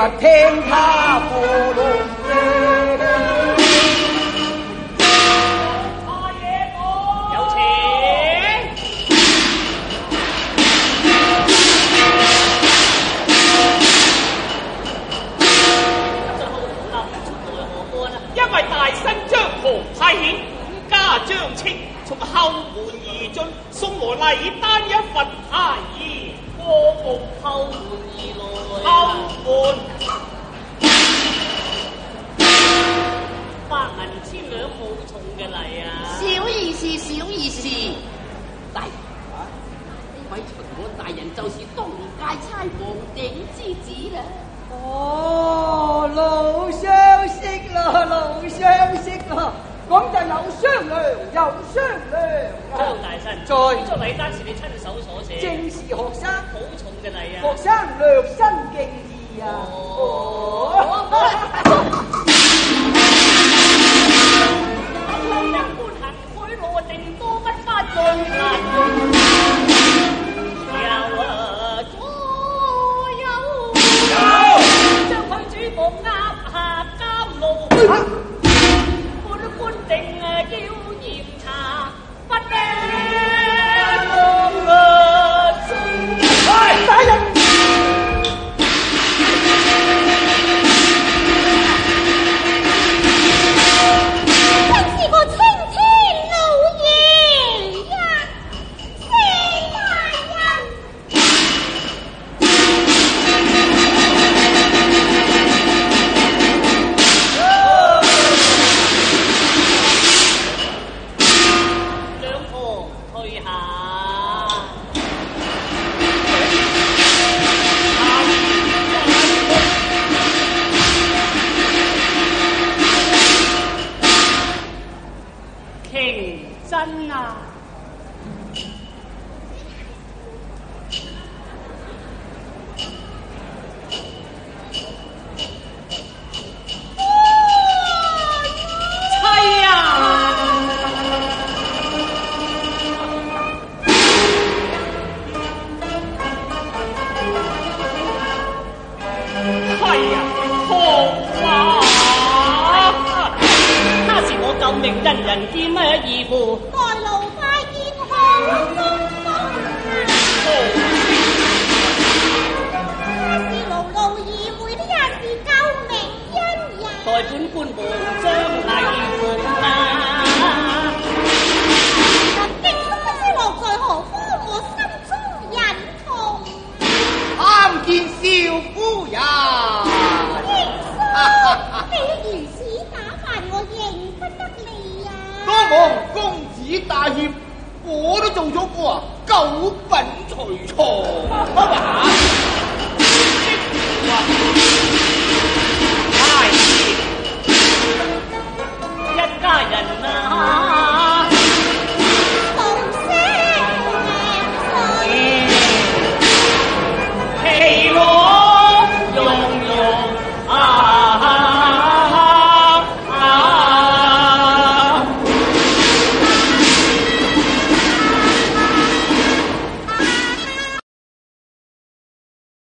把天塌